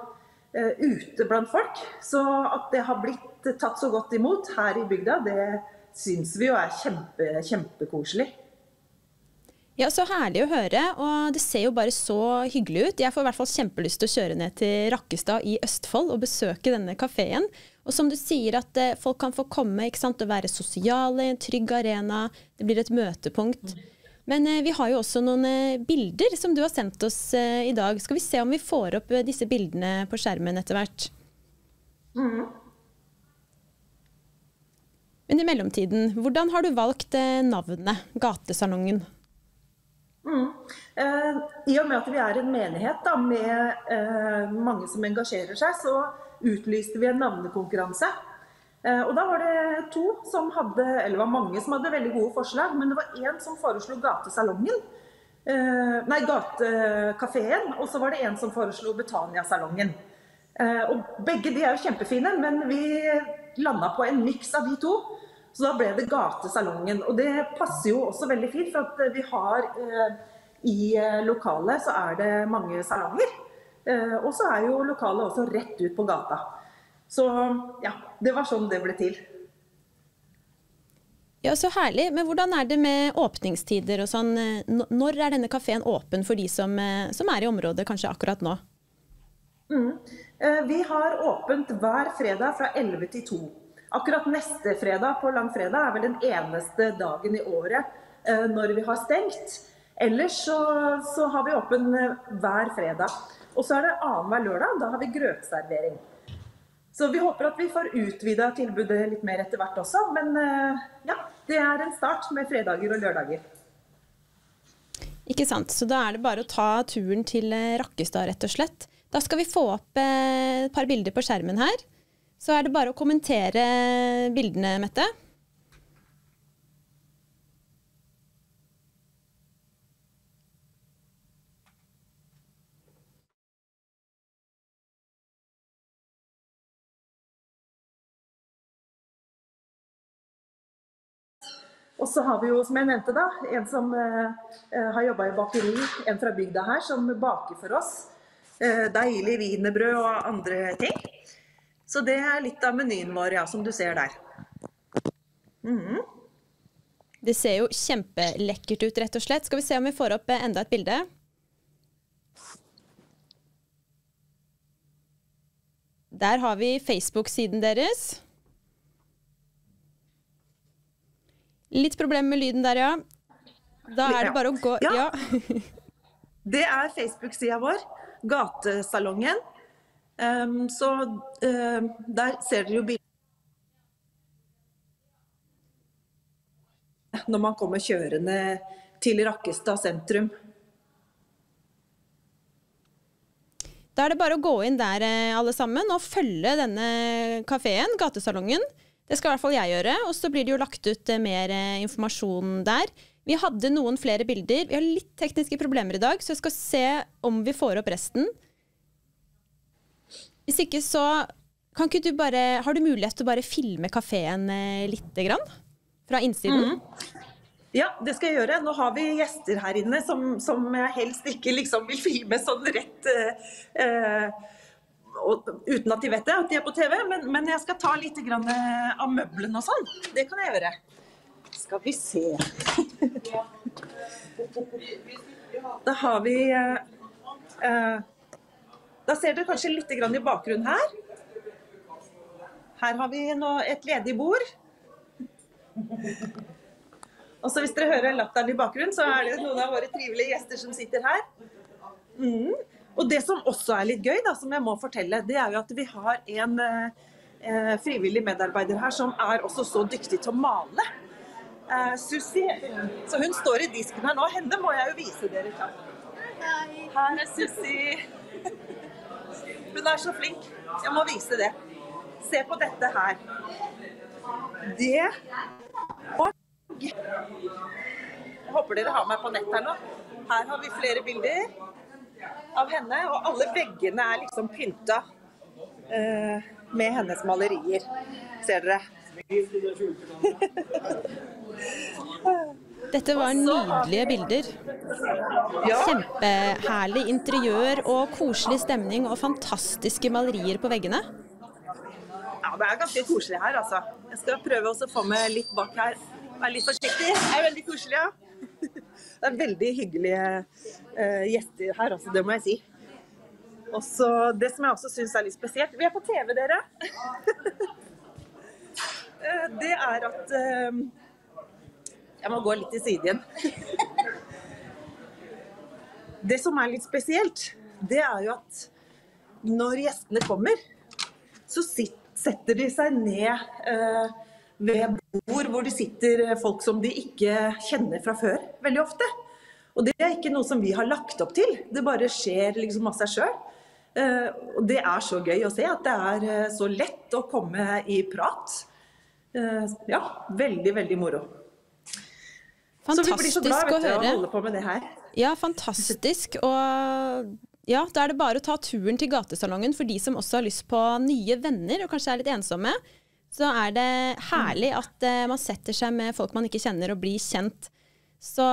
ute blant folk. Så at det har blitt tatt så godt imot her i bygda, det syns vi jo er kjempe, kjempekoselig. Ja, Så herlig å høre, og det ser jo bare så hyggelig ut. Jeg får i hvert fall kjempelyst til å kjøre ned til Rakkestad i Østfold og besøke denne kafeen. Og som du sier, at eh, folk kan få komme ikke sant, og være sosiale, i en trygg arena. Det blir et møtepunkt. Men eh, vi har jo også noen eh, bilder som du har sendt oss eh, i dag. Skal vi se om vi får opp disse bildene på skjermen etter hvert? Men i mellomtiden, hvordan har du valgt navnet Gatesalongen? Eh, I og med at vi er en menighet da, med eh, mange som engasjerer seg, så utlyste vi en navnekonkurranse. Eh, og da var det to som hadde, eller det var mange som hadde veldig gode forslag, men det var én som foreslo Gatesalongen. Eh, nei, Gatekafeen. Og så var det en som foreslo Betania-salongen. Eh, og begge de er jo kjempefine, men vi landa på en miks av de to. Så da ble det Gatesalongen. Og det passer jo også veldig fint, for vi har i lokalet så er det mange salonger. Og så er jo lokalet også rett ut på gata. Så ja, det var sånn det ble til. Ja, Så herlig. Men hvordan er det med åpningstider og sånn? Når er denne kafeen åpen for de som, eh, som er i området kanskje akkurat nå? Mm. Vi har åpent hver fredag fra 11 til 2. Akkurat neste fredag på langfredag er vel den eneste dagen i året eh, når vi har stengt. Ellers så, så har vi åpen eh, hver fredag. Og så er det annenhver lørdag. Da har vi grøtservering. Så vi håper at vi får utvida tilbudet litt mer etter hvert også. Men eh, ja, det er en start med fredager og lørdager. Ikke sant? Så da er det bare å ta turen til eh, Rakkestad, rett og slett. Da skal vi få opp eh, et par bilder på skjermen her. Så er det bare å kommentere bildene, Mette. Og så har vi jo, som jeg nevnte, da, en som eh, eh, har jobba i bakeri, en fra bygda her, som baker for oss. Eh, deilig wienerbrød og andre ting. Så det er litt av menyen vår, ja, som du ser der. Det ser jo kjempelekkert ut, rett og slett. Skal vi se om vi får opp eh, enda et bilde? Der har vi Facebook-siden deres. Litt problem med lyden der, ja. Da er det bare å gå Ja. Ja. Det er Facebook-sida vår, Gatesalongen. Um, så um, der ser dere jo bilder når man kommer kjørende til Rakkestad sentrum. Da er det bare å gå inn der eh, alle sammen og følge denne kafeen, Gatesalongen. Det skal i hvert fall jeg gjøre, og så blir det jo lagt ut eh, mer eh, informasjon der. Vi hadde noen flere bilder. Vi har litt tekniske problemer i dag, så jeg skal se om vi får opp resten. Hvis ikke så kan ikke du bare, Har du mulighet til å bare filme kafeen litt, lite grann? Fra innsiden? Ja, det skal jeg gjøre. Nå har vi gjester her inne som, som jeg helst ikke liksom vil filme sånn rett uh, eh, og, uten at de vet det, at de er på TV. Men, men jeg skal ta litt eh, av møblene og sånn. Det kan jeg gjøre. Skal vi se. Da har vi eh, eh, Da ser dere kanskje litt i bakgrunnen her. Her har vi nå et ledig bord. Og så hvis dere hører latteren i bakgrunnen, så er det noen av våre trivelige gjester som sitter her. Mm. Og det som også er litt gøy, da, som jeg må fortelle, det er jo at vi har en eh, frivillig medarbeider her som er også så dyktig til å male. Eh, Susi. Så hun står i disken her nå. Henne må jeg jo vise dere. Hei. Her er Susi. Hun er så flink. Jeg må vise det. Se på dette her. Det Jeg håper dere har meg på nett her nå. Her har vi flere bilder av henne, og alle veggene er liksom pynta eh, med hennes malerier. Ser dere? Dette var nydelige bilder. Kjempeherlig interiør og koselig stemning og fantastiske malerier på veggene. Ja, det er ganske koselig her, altså. Jeg skal prøve å få med litt bak her. Være litt forsiktig. Det er veldig koselig, ja. Det er veldig hyggelige uh, gjester her, altså. Det må jeg si. Også, Det som jeg også syns er litt spesielt Vi er på TV, dere. Eh, det er at eh, Jeg må gå litt til side igjen. Det som er litt spesielt, det er jo at når gjestene kommer, så sitter, setter de seg ned eh, ved bord hvor det sitter folk som de ikke kjenner fra før, veldig ofte. Og det er ikke noe som vi har lagt opp til, det bare skjer liksom av seg sjøl. Eh, og det er så gøy å se at det er eh, så lett å komme i prat. Eh, ja, veldig, veldig moro. Så vi blir så glad å du, å holde på med det her. Ja, fantastisk. Og ja, da er det bare å ta turen til gatesalongen for de som også har lyst på nye venner og kanskje er litt ensomme. Så er det herlig at eh, man setter seg med folk man ikke kjenner og blir kjent. Så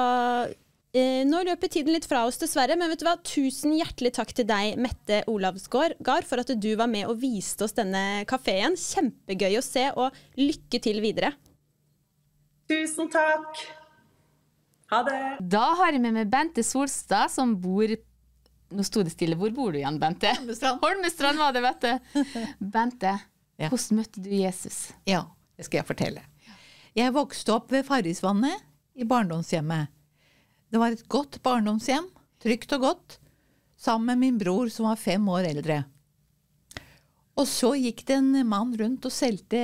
eh, nå løper tiden litt fra oss, dessverre. Men vet du hva? tusen hjertelig takk til deg, Mette Olavsgaard, for at du var med og viste oss denne kafeen. Kjempegøy å se, og lykke til videre. Tusen takk. Ha det. Da har jeg med meg Bente Solstad, som bor Nå sto det stille. Hvor bor du igjen, Bente? Holmestrand. Holmestrand var det, vet du. Bente, Ja. hvordan møtte du Jesus? Ja, det skal jeg fortelle. Jeg vokste opp ved Farrisvannet i barndomshjemmet. Det var et godt barndomshjem, trygt og godt, sammen med min bror som var fem år eldre. Og så gikk det en mann rundt og solgte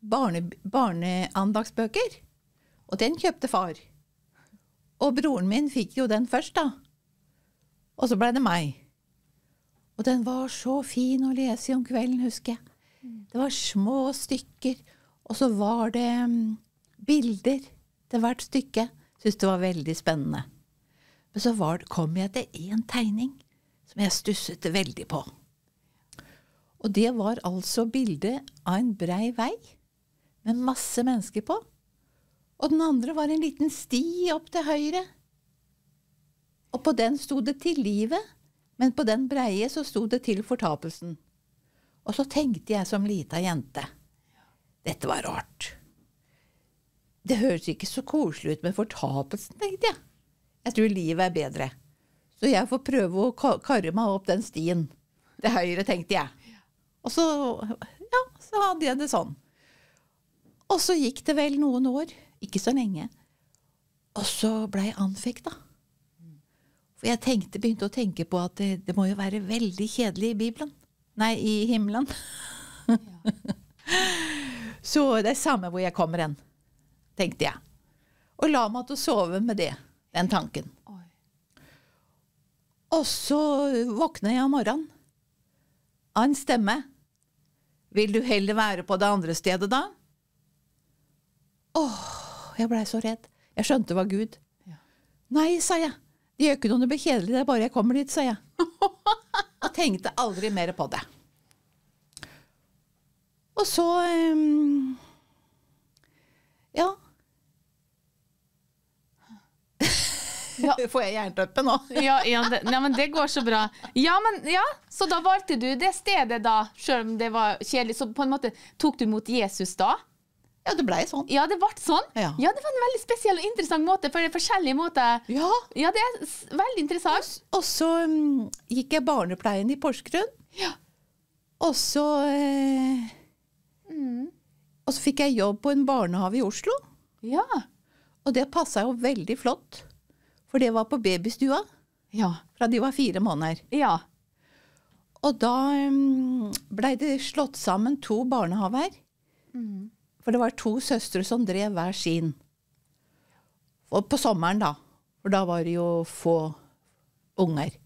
barne, barneandagsbøker. Og den kjøpte far. Og broren min fikk jo den først, da. Og så blei det meg. Og den var så fin å lese om kvelden, husker jeg. Det var små stykker, og så var det mm, bilder til hvert stykke. Syntes det var veldig spennende. Men så det- kom jeg til én tegning som jeg stusset veldig på. Og det var altså bildet av en brei vei med masse mennesker på. Og den andre var en liten sti opp til høyre. Og på den sto det 'til livet', men på den breie så sto det 'til fortapelsen'. Og så tenkte jeg som lita jente Dette var rart. Det høres ikke så koselig ut med fortapelsen, tenkte jeg. Jeg tror livet er bedre. Så jeg får prøve å karre meg opp den stien. Til høyre, tenkte jeg. Og så, ja, så hadde jeg det sånn. Og så gikk det vel noen år, ikke så lenge, og så ble jeg anfekta. For jeg tenkte, begynte å tenke på at det, det må jo være veldig kjedelig i Bibelen. Nei, i himmelen. så det er samme hvor jeg kommer hen, tenkte jeg. Og la meg til å sove med det, den tanken. Og så våkner jeg om morgenen av en stemme. Vil du heller være på det andre stedet da? Åh, jeg blei så redd. Jeg skjønte det var Gud. Nei, sa jeg. Det gjør ikke noe om det blir kjedelig, det er bare jeg kommer dit, sa jeg. Og tenkte aldri mer på det. Og så um, Ja. Får jeg jernteppe nå? Ja, ja, det, nei, men det går så bra. Ja, men ja, Så da valgte du det stedet, da, selv om det var kjedelig. Så på en måte tok du mot Jesus da? Ja, det blei sånn. Ja, det ble sånn? Ja. det var en veldig spesiell og interessant måte, for det er forskjellige måter. Ja. Ja, det er veldig interessant. Og så um, gikk jeg barnepleien i Porsgrunn. Ja. Og så eh, Og så fikk jeg jobb på en barnehage i Oslo. Ja. Og det passa jo veldig flott, for det var på babystua Ja. fra de var fire måneder. Ja. Og da um, blei det slått sammen to barnehaver. For det var to søstre som drev hver sin. Og på sommeren, da. For da var det jo få unger.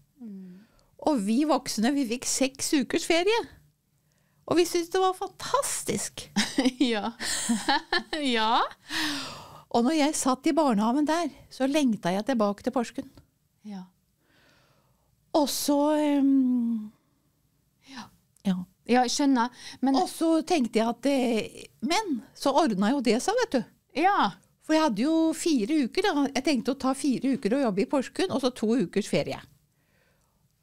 Og vi voksne, vi fikk seks ukers ferie. Og vi syntes det var fantastisk. ja. ja. Og når jeg satt i barnehagen der, så lengta jeg tilbake til Porsgrunn. Ja. Og så um, ja. Ja, jeg skjønner. Men Og så tenkte jeg at eh, Men så ordna jo det seg, vet du. Ja. For jeg hadde jo fire uker. da. Jeg tenkte å ta fire uker og jobbe i Porsgrunn, og så to ukers ferie.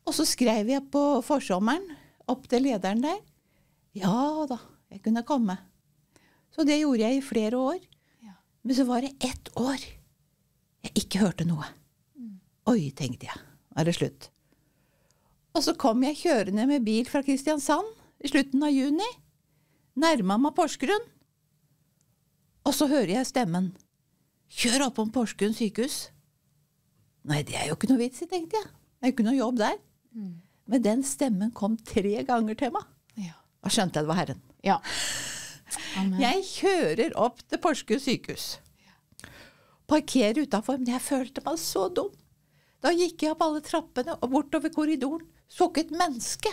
Og så skrev jeg på forsommeren opp til lederen der. Ja da, jeg kunne komme. Så det gjorde jeg i flere år. Ja. Men så var det ett år jeg ikke hørte noe. Oi, tenkte jeg. Nå er det slutt. Og så kom jeg kjørende med bil fra Kristiansand i slutten av juni. Nærma meg Porsgrunn. Og så hører jeg stemmen. Kjør oppom Porsgrunn sykehus. Nei, det er jo ikke noe vits i, tenkte jeg. Det er jo ikke noe jobb der. Men den stemmen kom tre ganger til meg. Ja. Og skjønte jeg det var Herren. ja. Amen. Jeg kjører opp til Porsgrunn sykehus. Parkerer utafor, men jeg følte meg så dum. Da gikk jeg opp alle trappene og bortover korridoren. Så ikke et menneske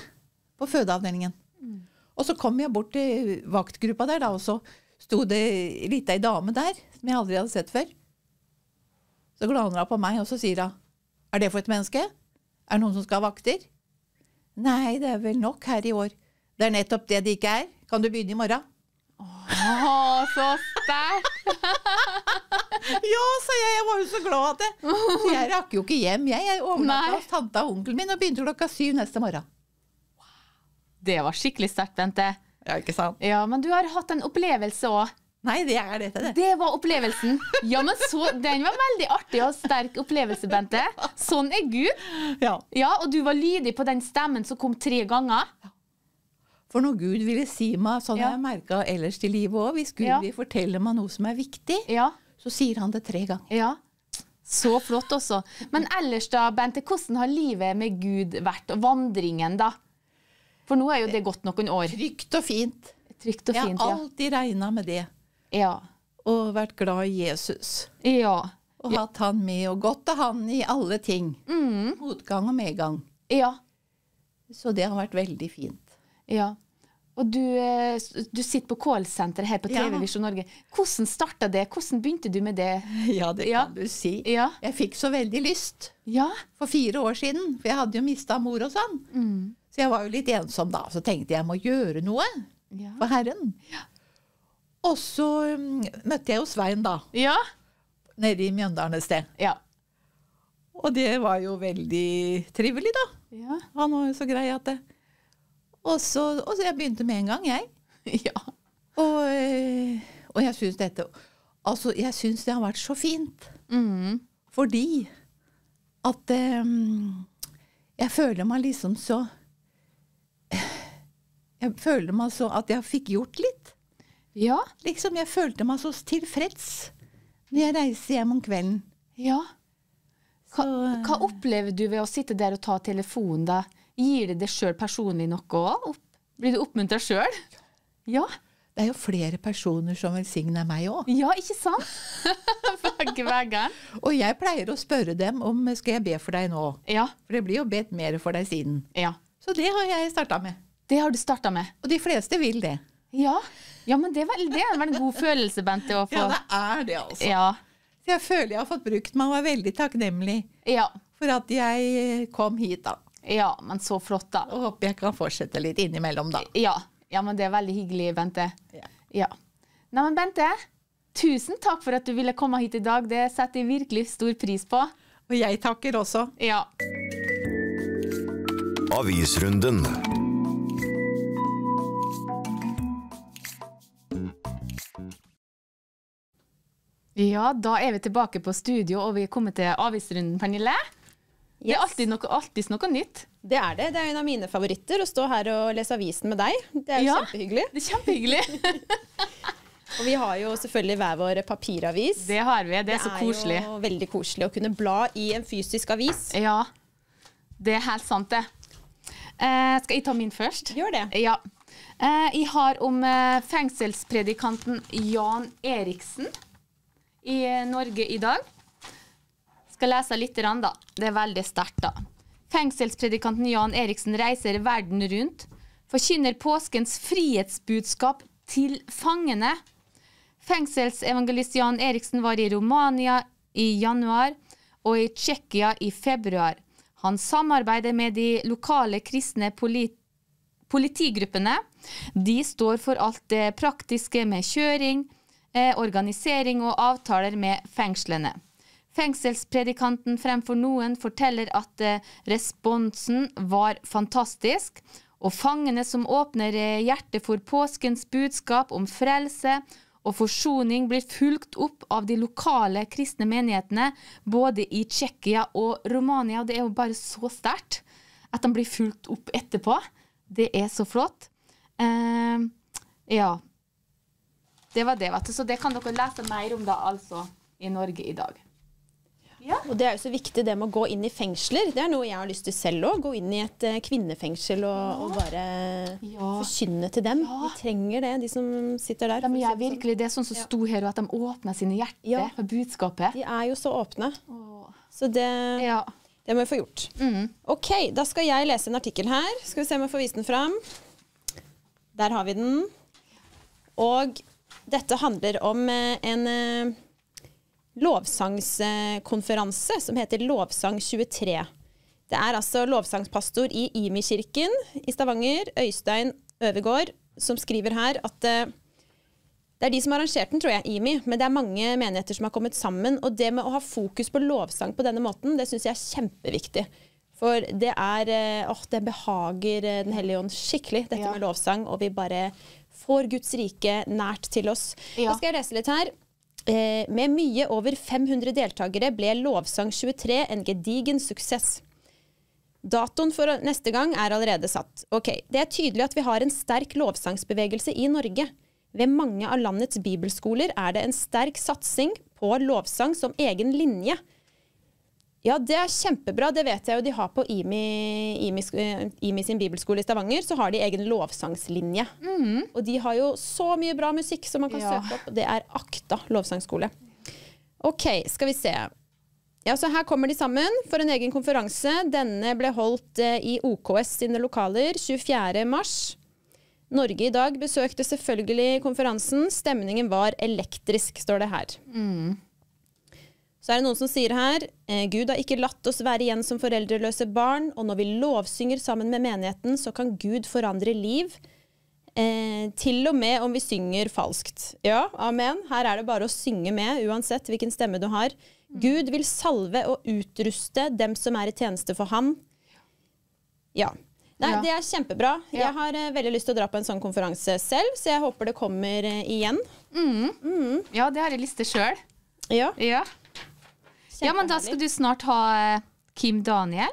på fødeavdelingen. Og så kom jeg bort til vaktgruppa der, da, og så sto det litt ei dame der som jeg aldri hadde sett før. Så glaner hun på meg, og så sier hun Er det for et menneske? Er det noen som skal ha vakter? Nei, det er vel nok her i år. Det er nettopp det det ikke er. Kan du begynne i morgen? Å, så sterkt! Ja, sa jeg. Jeg var jo så glad at det. Så jeg rakk jo ikke hjem. Jeg, jeg overnatta hos tanta og onkelen min og begynte klokka syv neste morgen. Det var skikkelig sterkt, Bente. Ja, ikke sant? Ja, men du har hatt en opplevelse òg. Nei, det er dette, det. Det var opplevelsen. Ja, men så, Den var veldig artig og sterk opplevelse, Bente. Sånn er Gud. Ja. Ja, Og du var lydig på den stemmen som kom tre ganger. For når Gud ville si meg, sånn Ja. jeg merka ellers i livet òg, hvis Gud Ja. vil fortelle meg noe som er viktig, Ja, så sier han det tre ganger. ja. Så flott også. Men ellers da, Bente, hvordan har livet med Gud vært? Og vandringen, da? For nå er jo det gått noen år. Trygt og fint. Trygt og fint, ja. Jeg har alltid regna med det. Ja. Og vært glad i Jesus. Ja. Og hatt han med, og godt av han i alle ting. Mm. Motgang og medgang. Ja. Så det har vært veldig fint. Ja. Og du, eh, du sitter på callsenteret her på. TV Visjon Norge. Hvordan starta det? Hvordan begynte du med det? Ja, det kan du si. Ja. Jeg fikk så veldig lyst Ja. for fire år siden, for jeg hadde jo mista mor og sånn. Mm. Så jeg var jo litt ensom da, så tenkte jeg jeg må gjøre noe Ja. for Herren. Og så um, møtte jeg jo Svein da, Ja. nede i Mjøndalen et sted. Ja. Og det var jo veldig trivelig, da. Ja. Han var jo så grei at det Og så, og så jeg begynte med en gang, jeg. ja. Og, eh, og jeg syns dette Altså, jeg syns det har vært så fint. Mm. Fordi at um, jeg føler meg liksom så Jeg føler meg så at jeg fikk gjort litt. Ja. Liksom, Jeg følte meg så tilfreds når jeg reiser hjem om kvelden. ja. Hva, Så, hva opplever du ved å sitte der og ta telefonen, da? Gir det deg sjøl personlig noe òg? Blir du oppmuntra sjøl? Ja. Det er jo flere personer som velsigner meg òg. Ja, ikke sant? Begge veier. Og jeg pleier å spørre dem om skal jeg be for deg nå. Ja. For det blir jo bedt mer for deg siden. ja. Så det har jeg starta med. Det har du starta med. Og de fleste vil det. Ja. ja, men det er vel det er vel en god følelse, Bente. Å få. Ja, det er det, altså. Ja. Så jeg føler jeg har fått brukt meg og er veldig takknemlig Ja. for at jeg kom hit, da. ja, men så flott, da. Og håper jeg kan fortsette litt innimellom, da. Ja. ja, men det er veldig hyggelig, Bente. Ja. Ja. Nei, men Bente, tusen takk for at du ville komme hit i dag. Det setter jeg virkelig stor pris på. Og jeg takker også. Ja. Avisrunden. Ja, da er vi tilbake på studio, og vi er kommet til avisrunden, Pernille. Det er alltid noe, alltid noe nytt. Det er det. Det er en av mine favoritter å stå her og lese avisen med deg. Det er jo Ja. kjempehyggelig. Det er kjempehyggelig. Og vi har jo selvfølgelig hver vår papiravis. Det har vi. Det er så koselig. Det er jo veldig koselig å kunne bla i en fysisk avis. Ja, det er helt sant, det. Eh, skal jeg ta min først? Gjør det. Ja. Eh, jeg har om eh, fengselspredikanten Jan Eriksen i eh, Norge i dag. Skal lese litt, da. Det er veldig sterkt, da. Fengselspredikanten Jan Eriksen reiser verden rundt, forkynner påskens frihetsbudskap til fangene. Fengselsevangelist Jan Eriksen var i Romania i januar og i Tsjekkia i februar. Han samarbeider med de lokale kristne polit politigruppene. De står for alt det praktiske med kjøring, eh, organisering og avtaler med fengslene. Fengselspredikanten fremfor noen forteller at eh, responsen var fantastisk, og fangene som åpner eh, hjertet for påskens budskap om frelse og forsoning, blir fulgt opp av de lokale kristne menighetene både i Tsjekkia og Romania. Og det er jo bare så sterkt at de blir fulgt opp etterpå. Det er så flott. Eh, ja. Det var det, vet du. Så det kan dere lese mer om da, altså, i Norge i dag. Og det er jo så viktig det med å gå inn i fengsler. Det er noe jeg har lyst til selv òg. Gå inn i et eh, kvinnefengsel og, og bare Ja. forkynne til dem. Ja. De trenger det, de som sitter der. De gjør sånn. virkelig det, sånn som sto her, og at de åpner sine hjerter Ja. for budskapet. De er jo så åpne. Så det, Ja. det må vi få gjort. Mm. Ok, da skal jeg lese en artikkel her. Skal vi se om jeg får vise den fram. Der har vi den. Og dette handler om eh, en eh, lovsangskonferanse som heter Lovsang 23. Det er altså lovsangspastor i Imi-kirken i Stavanger, Øystein Øvergård, som skriver her at eh, det er de som har arrangert den, tror jeg, IMI, men det er mange menigheter som har kommet sammen. Og det med å ha fokus på lovsang på denne måten, det syns jeg er kjempeviktig. For det er åh, det behager eh, Den hellige ånd skikkelig, dette Ja. med lovsang. Og vi bare får Guds rike nært til oss. Ja. Da skal jeg lese litt her. Eh, med mye over 500 deltakere ble Lovsang 23 en gedigen suksess. Datoen for neste gang er allerede satt. Ok, Det er tydelig at vi har en sterk lovsangsbevegelse i Norge. Ved mange av landets bibelskoler er det en sterk satsing på lovsang som egen linje. Ja, det er kjempebra. Det vet jeg jo de har på IMI, IMI, eh, IMI sin bibelskole i Stavanger. Så har de egen lovsangslinje. Og de har jo så mye bra musikk som man kan Ja. søke opp. Det er Akta lovsangskole. OK, skal vi se. Ja, så Her kommer de sammen for en egen konferanse. Denne ble holdt eh, i OKS sine lokaler 24. mars. Norge i dag besøkte selvfølgelig konferansen. Stemningen var elektrisk, står det her. Så er det noen som sier her eh, Gud har ikke latt oss være igjen som foreldreløse barn, og når vi lovsynger sammen med menigheten, så kan Gud forandre liv. Eh, til og med om vi synger falskt. Ja, amen. Her er det bare å synge med, uansett hvilken stemme du har. Gud vil salve og utruste dem som er i tjeneste for ham. Ja. Nei, Ja. Det er kjempebra. Ja. Jeg har uh, veldig lyst til å dra på en sånn konferanse selv, så jeg håper det kommer uh, igjen. ja, det har jeg lyst til sjøl. Ja, Ja. Ja, men da skal du snart ha eh, Kim Daniel.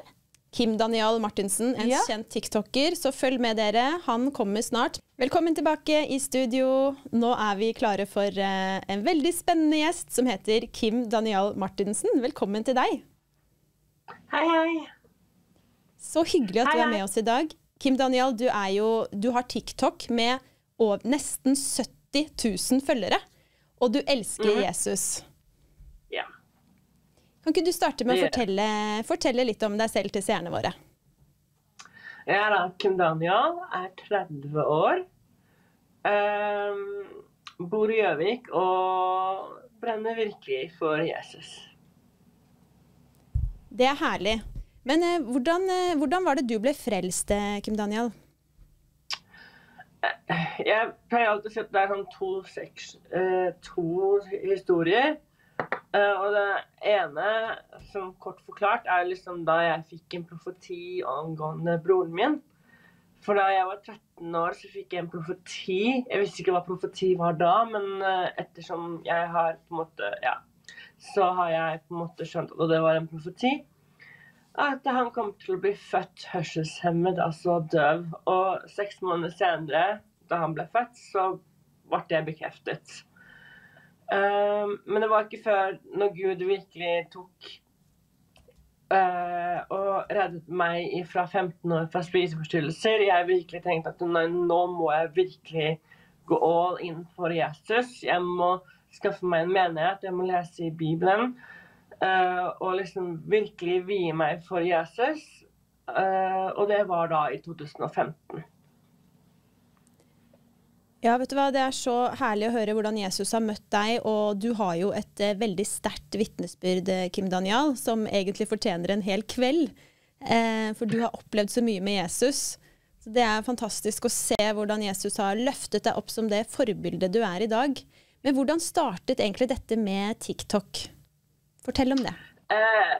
Kim Daniel Martinsen, en Ja. kjent tiktoker, så følg med dere. Han kommer snart. Velkommen tilbake i studio. Nå er vi klare for eh, en veldig spennende gjest som heter Kim Daniel Martinsen. Velkommen til deg. Hei, hei. Så hyggelig at du Hei, er hei. med oss i dag. Kim Daniel, du, er jo, du har TikTok med over, nesten 70 000 følgere. Og du elsker Mhm. Jesus. Kan ikke du starte med å fortelle, fortelle litt om deg selv til seerne våre? Jeg er Kim Daniel, er 30 år. Um, bor i Gjøvik og brenner virkelig for Jesus. Det er herlig. Men uh, hvordan, uh, hvordan var det du ble frelst, eh, Kim Daniel? Jeg pleier alltid å si at det er sånn to, seks, uh, to historier. Eh, og det ene, som kort forklart, er liksom da jeg fikk en profeti angående broren min. For da jeg var 13 år, så fikk jeg en profeti. Jeg visste ikke hva profeti var da, men eh, ettersom jeg har på en måte Ja. Så har jeg på en måte skjønt at det var en profeti. At han kom til å bli født hørselshemmet, altså døv. Og seks måneder senere, da han ble født, så ble det bekreftet. Eh, men det var ikke før når Gud virkelig tok uh, og reddet meg fra 15 år fra spiseforstyrrelser, jeg virkelig tenkte at nå, nå må jeg virkelig gå all in for Jesus. Jeg må skaffe meg en menighet, jeg må lese i Bibelen. Uh, og liksom virkelig vie meg for Jesus. Uh, og det var da i 2015. Ja, vet du hva, Det er så herlig å høre hvordan Jesus har møtt deg, og du har jo et eh, veldig sterkt vitnesbyrd, eh, Kim Daniel, som egentlig fortjener en hel kveld. Eh, for du har opplevd så mye med Jesus. Så Det er fantastisk å se hvordan Jesus har løftet deg opp som det forbildet du er i dag. Men hvordan startet egentlig dette med TikTok? Fortell om det. Eh,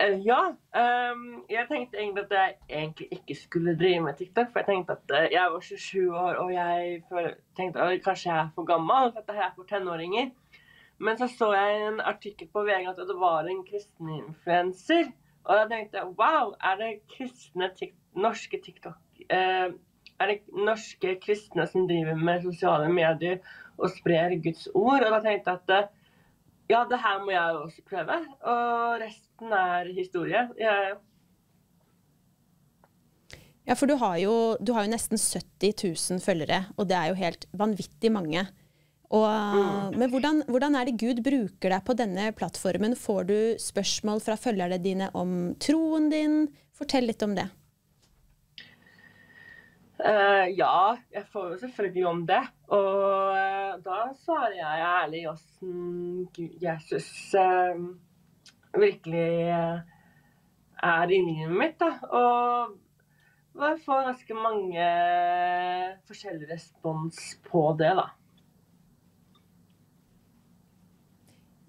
ja. Um, jeg tenkte egentlig at jeg egentlig ikke skulle drive med TikTok. For jeg tenkte at eh, jeg var 27 år, og jeg tenkte at kanskje jeg er for gammel. For dette her er for tenåringer. Men så så jeg en artikkel på VG at det var en kristen influenser. Og da tenkte jeg wow, er det kristne norske TikTok eh, Er det norske kristne som driver med sosiale medier og sprer Guds ord? Og da tenkte jeg at eh, ja, det her må jeg også prøve. Og resten er historie. Jeg, Ja, for du har, jo, du har jo nesten 70 000 følgere, og det er jo helt vanvittig mange. Og, Men hvordan, hvordan er det Gud bruker deg på denne plattformen? Får du spørsmål fra følgerne dine om troen din? Fortell litt om det. Eh, ja, jeg får jo selvfølgelig om det. Og uh, da svarer jeg ærlig Gud- Jesus uh, virkelig er i livet mitt. da. Og jeg får ganske mange forskjellige respons på det, da.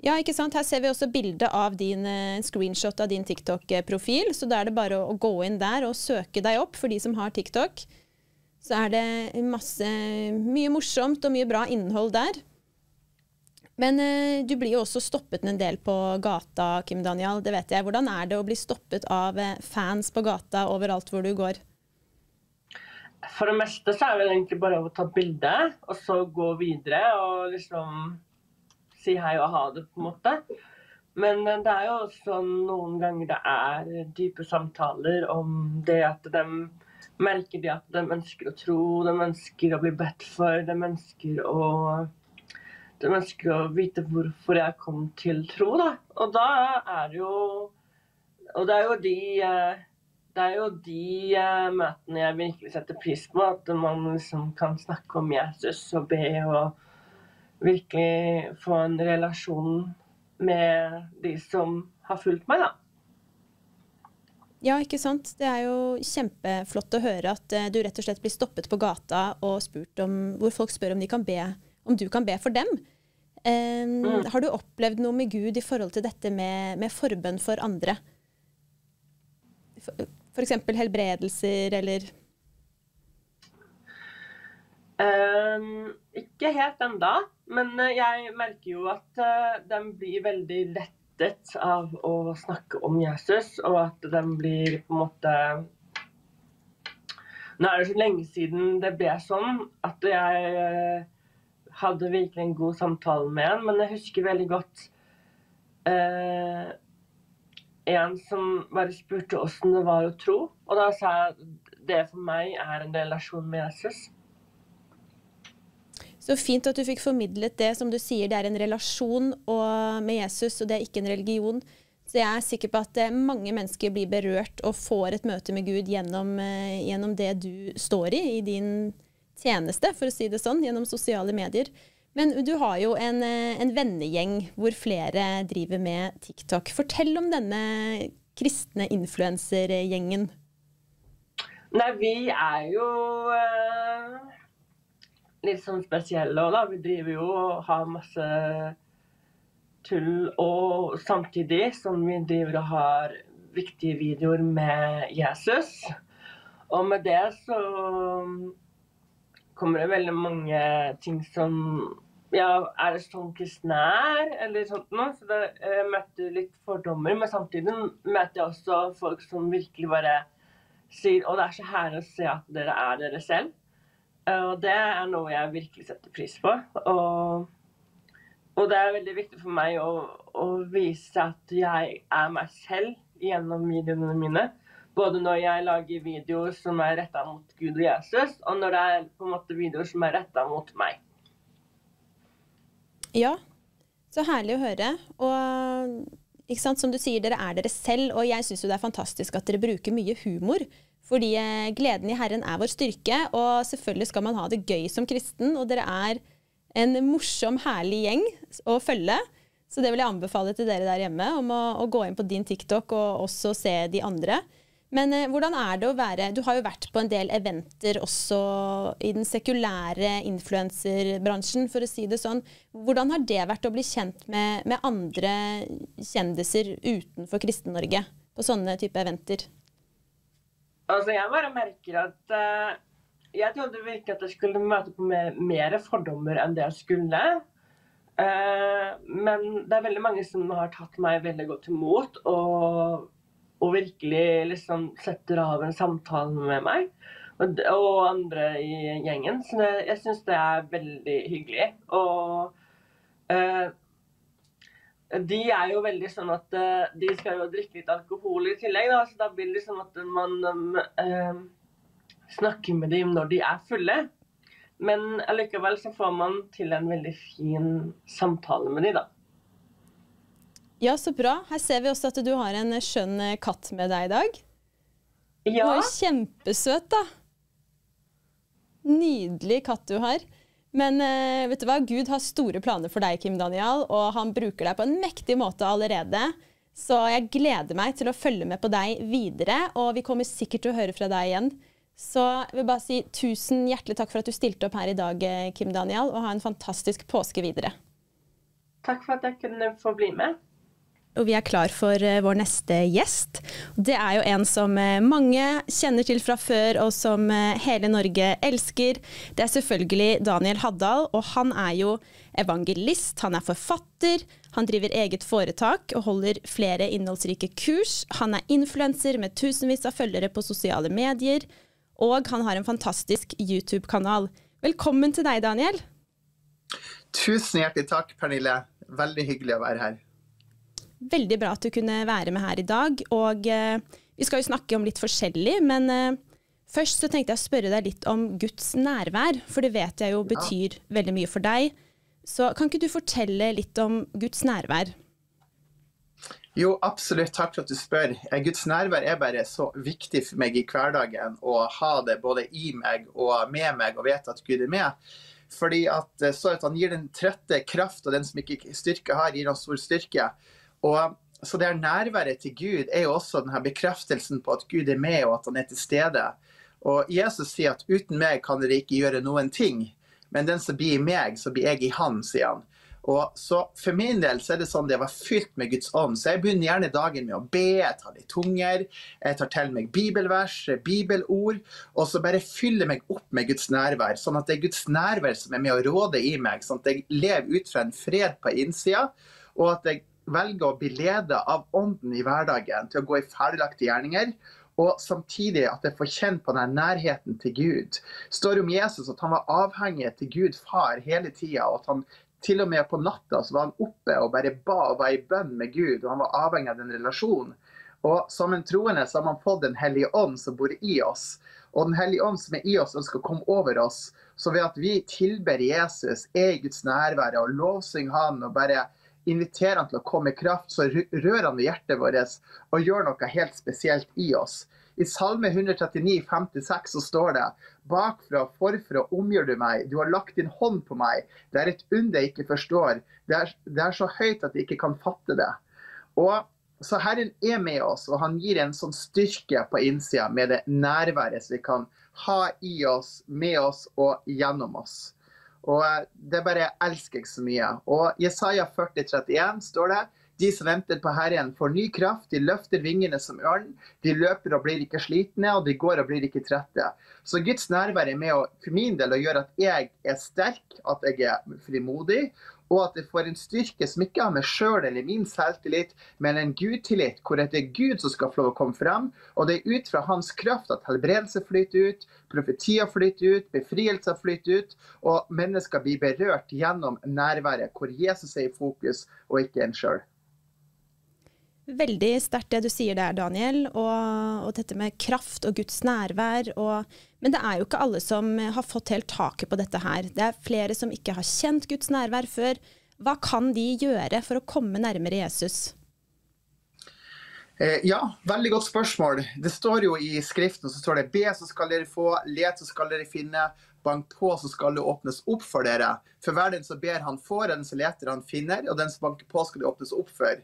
Ja, ikke sant? Her ser vi også bilde av din screenshot av din TikTok-profil. Så da er det bare å gå inn der og søke deg opp for de som har TikTok. Så er det masse, mye morsomt og mye bra innhold der. Men eh, du blir jo også stoppet en del på gata, Kim Daniel. Det vet jeg. Hvordan er det å bli stoppet av eh, fans på gata overalt hvor du går? For det meste så er det egentlig bare å ta bilde, og så gå videre og liksom si hei og ha det, på en måte. Men eh, det er jo også noen ganger det er dype samtaler om det at de merker de at de ønsker å tro, de ønsker å bli bedt for, de ønsker å de ønsker å vite hvorfor jeg kom til tro, da. Og da er det jo Og det er jo de eh, det er jo de eh, møtene jeg virkelig setter pris på. At man liksom kan snakke om Jesus og be og virkelig få en relasjon med de som har fulgt meg, da. Ja, ikke sant. Det er jo kjempeflott å høre at eh, du rett og slett blir stoppet på gata og spurt om, hvor folk spør om, kan be, om du kan be for dem. Eh, Har du opplevd noe med Gud i forhold til dette med, med forbønn for andre? F.eks. helbredelser eller um, ikke helt enda, men eh, jeg merker jo at uh, den blir veldig lettet av å snakke om Jesus, og at de blir på en måte Nå er det så lenge siden det ble sånn at jeg eh, hadde virkelig en god samtale med en, men jeg husker veldig godt eh, en som bare spurte åssen det var å tro, og da sa jeg at det for meg er en relasjon med Jesus. Så fint at du fikk formidlet det, som du sier, det er en relasjon med Jesus, og det er ikke en religion. Så jeg er sikker på at eh, mange mennesker blir berørt og får et møte med Gud gjennom, eh, gjennom det du står i, i din tjeneste, for å si det sånn, gjennom sosiale medier. Men du har jo en, eh, en vennegjeng hvor flere driver med TikTok. Fortell om denne kristne influensergjengen. Nei, vi er jo litt sånn spesielle òg, da. Vi driver jo og har masse tull, og samtidig som vi driver og har viktige videoer med Jesus. Og med det så kommer det veldig mange ting som Ja, er det sånn kristen er? Eller sånt noe. Så det, jeg møter litt fordommer. Men samtidig møter jeg også folk som virkelig bare sier Og det er så herlig å se at dere er dere selv. Eh, Og det er noe jeg virkelig setter pris på. Og Og det er veldig viktig for meg å, å vise at jeg er meg selv gjennom videoene mine. Både når jeg lager videoer som er retta mot Gud og Jesus, og når det er på en måte videoer som er retta mot meg. Ja, så herlig å høre. Og som du sier, dere er dere selv, og jeg syns jo det er fantastisk at dere bruker mye humor. Fordi eh, gleden i Herren er vår styrke, og selvfølgelig skal man ha det gøy som kristen. Og dere er en morsom, herlig gjeng å følge. Så det vil jeg anbefale til dere der hjemme, om å, å gå inn på din TikTok og også se de andre. Men eh, hvordan er det å være Du har jo vært på en del eventer også i den sekulære influenserbransjen, for å si det sånn. Hvordan har det vært å bli kjent med, med andre kjendiser utenfor Kristen-Norge på sånne type eventer? Altså, jeg bare merker at uh, Jeg trodde virkelig at jeg skulle møte på mer, mer fordommer enn det jeg skulle. Uh, men det er veldig mange som har tatt meg veldig godt imot og, og virkelig liksom setter av en samtale med meg. Og, og andre i gjengen. Så det, jeg syns det er veldig hyggelig. Og uh, de er jo veldig sånn at uh, de skal jo drikke litt alkohol i tillegg. Da, så da blir det sånn at man uh, snakker med dem når de er fulle. Men allikevel så får man til en veldig fin samtale med dem, da. Ja, så bra. Her ser vi også at du har en skjønn katt med deg i dag. Ja. Du er kjempesøt, da. Nydelig katt du har. Men uh, vet du hva? Gud har store planer for deg, Kim Daniel, og han bruker deg på en mektig måte allerede. Så jeg gleder meg til å følge med på deg videre, og vi kommer sikkert til å høre fra deg igjen. Så jeg vil bare si tusen hjertelig takk for at du stilte opp her i dag, eh, Kim Daniel, og ha en fantastisk påske videre. Takk for at jeg kunne få bli med og vi er klar for uh, vår neste gjest. Det er jo en som uh, mange kjenner til fra før, og som uh, hele Norge elsker. Det er selvfølgelig Daniel Haddal, og han er jo evangelist, han er forfatter, han driver eget foretak og holder flere innholdsrike kurs. Han er influenser med tusenvis av følgere på sosiale medier, og han har en fantastisk YouTube-kanal. Velkommen til deg, Daniel. Tusen hjertelig takk, Pernille. Veldig hyggelig å være her. Veldig bra at du kunne være med her i dag. Og eh, vi skal jo snakke om litt forskjellig, men eh, først så tenkte jeg å spørre deg litt om Guds nærvær, for det vet jeg jo betyr ja. veldig mye for deg. Så kan ikke du fortelle litt om Guds nærvær? Jo, absolutt. Takk for at du spør. Eh, Guds nærvær er bare så viktig for meg i hverdagen å ha det både i meg og med meg, og vite at Gud er med. Fordi at så at Han gir den trette kraft, og den som ikke styrke har, gir han stor styrke. Og så det nærværet til Gud er jo også denne bekreftelsen på at Gud er med og at han er til stede. Og Jesus sier at uten meg kan dere ikke gjøre noen ting, men den som blir i meg, så blir jeg i han, sier han. Og så For min del så er det sånn det var fylt med Guds ånd. Så jeg begynner gjerne dagen med å be, jeg tar litt tunger, jeg tar til meg bibelvers, bibelord, og så bare fyller meg opp med Guds nærvær. Sånn at det er Guds nærvær som er med å råde i meg. Sånn at jeg lever ut fra en fred på innsida, og at jeg velger å bli ledet av ånden i hverdagen til å gå i ferdiglagte gjerninger. Og samtidig at jeg får kjenne på den nærheten til Gud. står om Jesus at han var avhengig til Gud far hele tida. Og at han til og med på natta så var han oppe og bare ba og var i bønn med Gud. Og han var avhengig av den relasjonen. Og som en troende så har man fått Den hellige ånd som bor i oss. Og Den hellige ånd som er i oss, ønsker å komme over oss. Så ved at vi tilber Jesus, er i Guds nærvære og lovsynger Han og bare inviterer han til å komme i kraft, så rører han ved hjertet vårt og gjør noe helt spesielt i oss. I Salme 139, 56 så står det Bakfra og forfra omgjør du meg, du har lagt din hånd på meg. Det er et under jeg ikke forstår. Det er, det er så høyt at jeg ikke kan fatte det. Og så Herren er med oss, og han gir en sånn styrke på innsida med det nærværet som vi kan ha i oss, med oss og gjennom oss. Og eh, det bare elsker jeg så mye. Og Jesaja 40, 31 står det de som venter på Herren, får ny kraft. De løfter vingene som ørn. De løper og blir ikke slitne, og de går og blir ikke trette. Så Guds nærvær er med å, for min del å gjøre at jeg er sterk, at jeg er frimodig, og at jeg får en styrke som ikke har meg sjøl eller min selvtillit, men en gudtillit, hvor det er Gud som skal få lov å komme frem. Og det er ut fra hans kraft at helbredelse flyter ut, profetier flyter ut, befrielser flyter ut, og mennesker blir berørt gjennom nærværet, hvor Jesus er i fokus, og ikke en sjøl. Veldig sterkt det du sier der, Daniel, og, og dette med kraft og Guds nærvær. Og, men det er jo ikke alle som har fått helt taket på dette her. Det er flere som ikke har kjent Guds nærvær før. Hva kan de gjøre for å komme nærmere Jesus? Eh, ja, veldig godt spørsmål. Det står jo i Skriften så står det be, så skal dere få, let, så skal dere finne, bank på, så skal det åpnes opp for dere. For hver den som ber, han får, den som leter, han finner, og den som banker på, skal det åpnes opp for.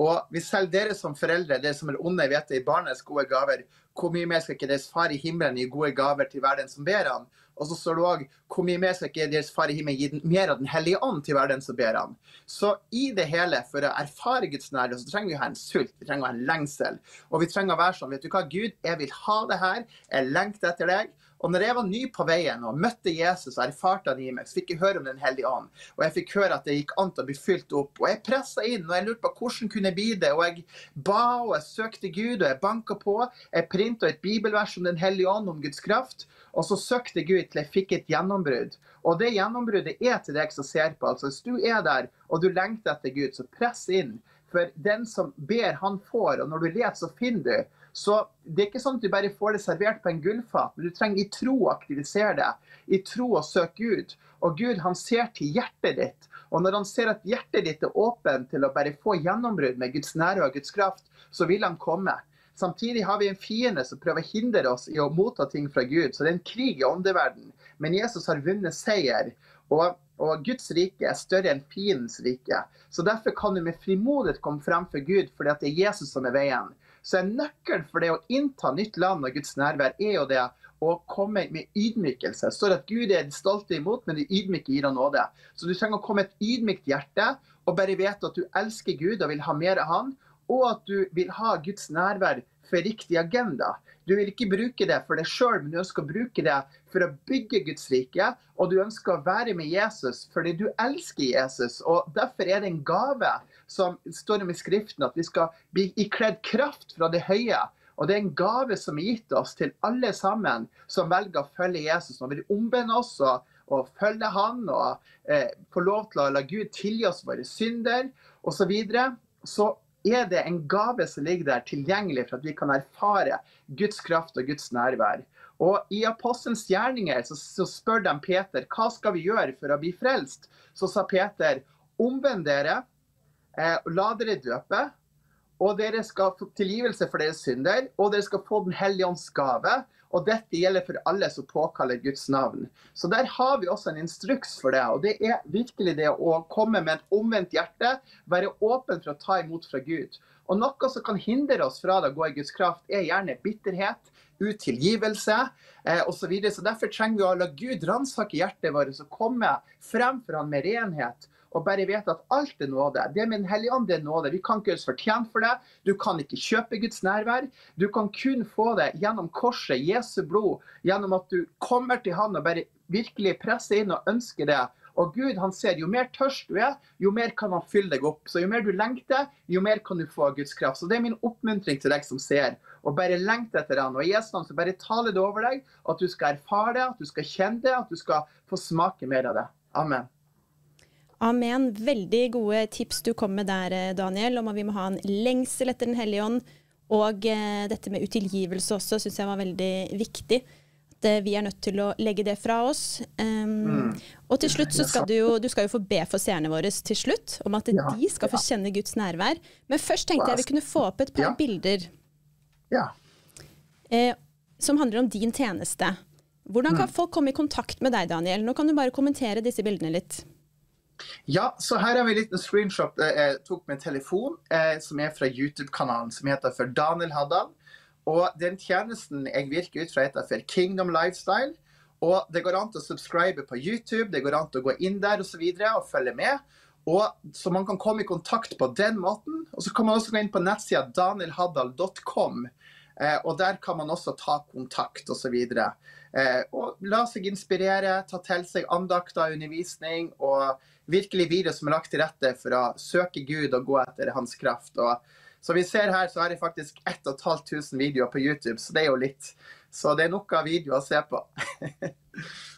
Og hvis selv dere som foreldre, dere som er onde, vet det i barnets gode gaver, hvor mye mer skal ikke deres far i himmelen gi gode gaver til hver den som ber han? Og så står det òg hvor mye mer skal ikke deres far i himmelen gi mer av Den hellige ånd til hver den som ber han? Så i det hele, for å erfare Guds nærhet, så trenger vi å ha en sult, vi trenger å ha en lengsel. Og vi trenger å være sånn, vet du hva, Gud, jeg vil ha det her, jeg lengter etter deg. Og når jeg var ny på veien og møtte Jesus og erfarte han i meg, så fikk jeg høre om Den hellige ånd. Og jeg fikk høre at det gikk an til å bli fylt opp. Og jeg pressa inn, og jeg lurte på hvordan kunne jeg bli det. Og jeg ba, og jeg søkte Gud, og jeg banka på. Jeg printa et bibelvers om Den hellige ånd, om Guds kraft. Og så søkte Gud til jeg fikk et gjennombrudd. Og det gjennombruddet er til deg som ser på. Altså Hvis du er der og du lengter etter Gud, så press inn. For den som ber, han får. Og når du leter, så finner du. Så det er ikke sånn at du bare får det servert på en gullfat, men du trenger i tro å aktivisere det. I tro å søke Gud. Og Gud han ser til hjertet ditt. Og når han ser at hjertet ditt er åpent til å bare få gjennombrudd med Guds nære og Guds kraft, så vil han komme. Samtidig har vi en fiende som prøver å hindre oss i å motta ting fra Gud. Så det er en krig i åndeverden. Men Jesus har vunnet seier. Og, og, Guds rike er større enn fiendens rike. Så Derfor kan du med frimodighet komme frem for Gud, fordi det er Jesus som er veien. Så en nøkkel for det å innta nytt land og Guds nærvær, er jo det å komme med ydmykelse. Det står at Gud er de stolte imot, men de ydmyke gir han nåde. Så du trenger å komme med et ydmykt hjerte og bare vite at du elsker Gud og vil ha mer av han, og at du vil ha Guds nærvær for riktig agenda. Du vil ikke bruke det for deg sjøl, men du ønsker å bruke det for å bygge Guds rike. Og du ønsker å være med Jesus fordi du elsker Jesus. Og derfor er det en gave som står om i Skriften, at vi skal bli ikledd kraft fra det høye. Og det er en gave som er gitt oss til alle sammen som velger å følge Jesus. Når vi omvender oss og, og følger Han og eh, får lov til å la Gud tilgi oss våre synder osv., så, videre, så er det en gave som ligger der tilgjengelig for at vi kan erfare Guds kraft og Guds nærvær. Og I apostelens gjerninger så, så, spør de Peter hva skal vi gjøre for å bli frelst. Så sa Peter omvend dere, la dere døpe, og dere skal få tilgivelse for deres synder, og dere skal få Den hellige ånds gave. Og dette gjelder for alle som påkaller Guds navn. Så der har vi også en instruks for det. Og det er virkelig det å komme med et omvendt hjerte, være åpen for å ta imot fra Gud. Og noe som kan hindre oss fra det å gå i Guds kraft, er gjerne bitterhet, utilgivelse eh, osv. Så, videre. så derfor trenger vi å la Gud ransake hjertet vårt og komme frem for han med renhet og bare vite at alt er nåde. Det med Den hellige ånd er nåde. Vi kan ikke gjøres fortjent for det. Du kan ikke kjøpe Guds nærvær. Du kan kun få det gjennom korset, Jesu blod, gjennom at du kommer til Han og bare virkelig presser inn og ønsker det. Og Gud han ser jo mer tørst du er, jo mer kan han fylle deg opp. Så jo mer du lengter, jo mer kan du få av Guds kraft. Så det er min oppmuntring til deg som ser. Og bare lengte etter han. Og i Jesu navn så bare tale det over deg, at du skal erfare det, at du skal kjenne det, at du skal få smake mer av det. Amen. Amen. Veldig gode tips du kom med der, eh, Daniel, om at vi må ha en lengsel etter Den hellige ånd. Og eh, dette med utilgivelse også syns jeg var veldig viktig. At eh, vi er nødt til å legge det fra oss. Um, mm. Og til slutt så skal du jo, du skal jo få be for seerne våre til slutt, om at ja, de skal få kjenne Guds nærvær. Men først tenkte jeg vi kunne få opp et par ja. bilder. Ja. Eh, som handler om din tjeneste. Hvordan kan mm. folk komme i kontakt med deg, Daniel? Nå kan du bare kommentere disse bildene litt. Ja, så her har vi en liten screenshot eh, jeg tok med telefon, eh, som er fra YouTube-kanalen som heter for Daniel Haddal. Og den tjenesten jeg virker ut fra, heter for Kingdom Lifestyle. Og det går an til å subscribe på YouTube, det går an til å gå inn der og, så videre, og følge med. Og Så man kan komme i kontakt på den måten. Og så kan man også gå inn på nettsida danielhaddal.com. Eh, og der kan man også ta kontakt osv. Eh, og la seg inspirere, ta til seg andakter, undervisning og virkelig videoer som er lagt til rette for å søke Gud og gå etter hans kraft. Og som vi ser her, så har jeg faktisk 1500 videoer på YouTube, så det er jo litt. Så det er nok av videoer å se på.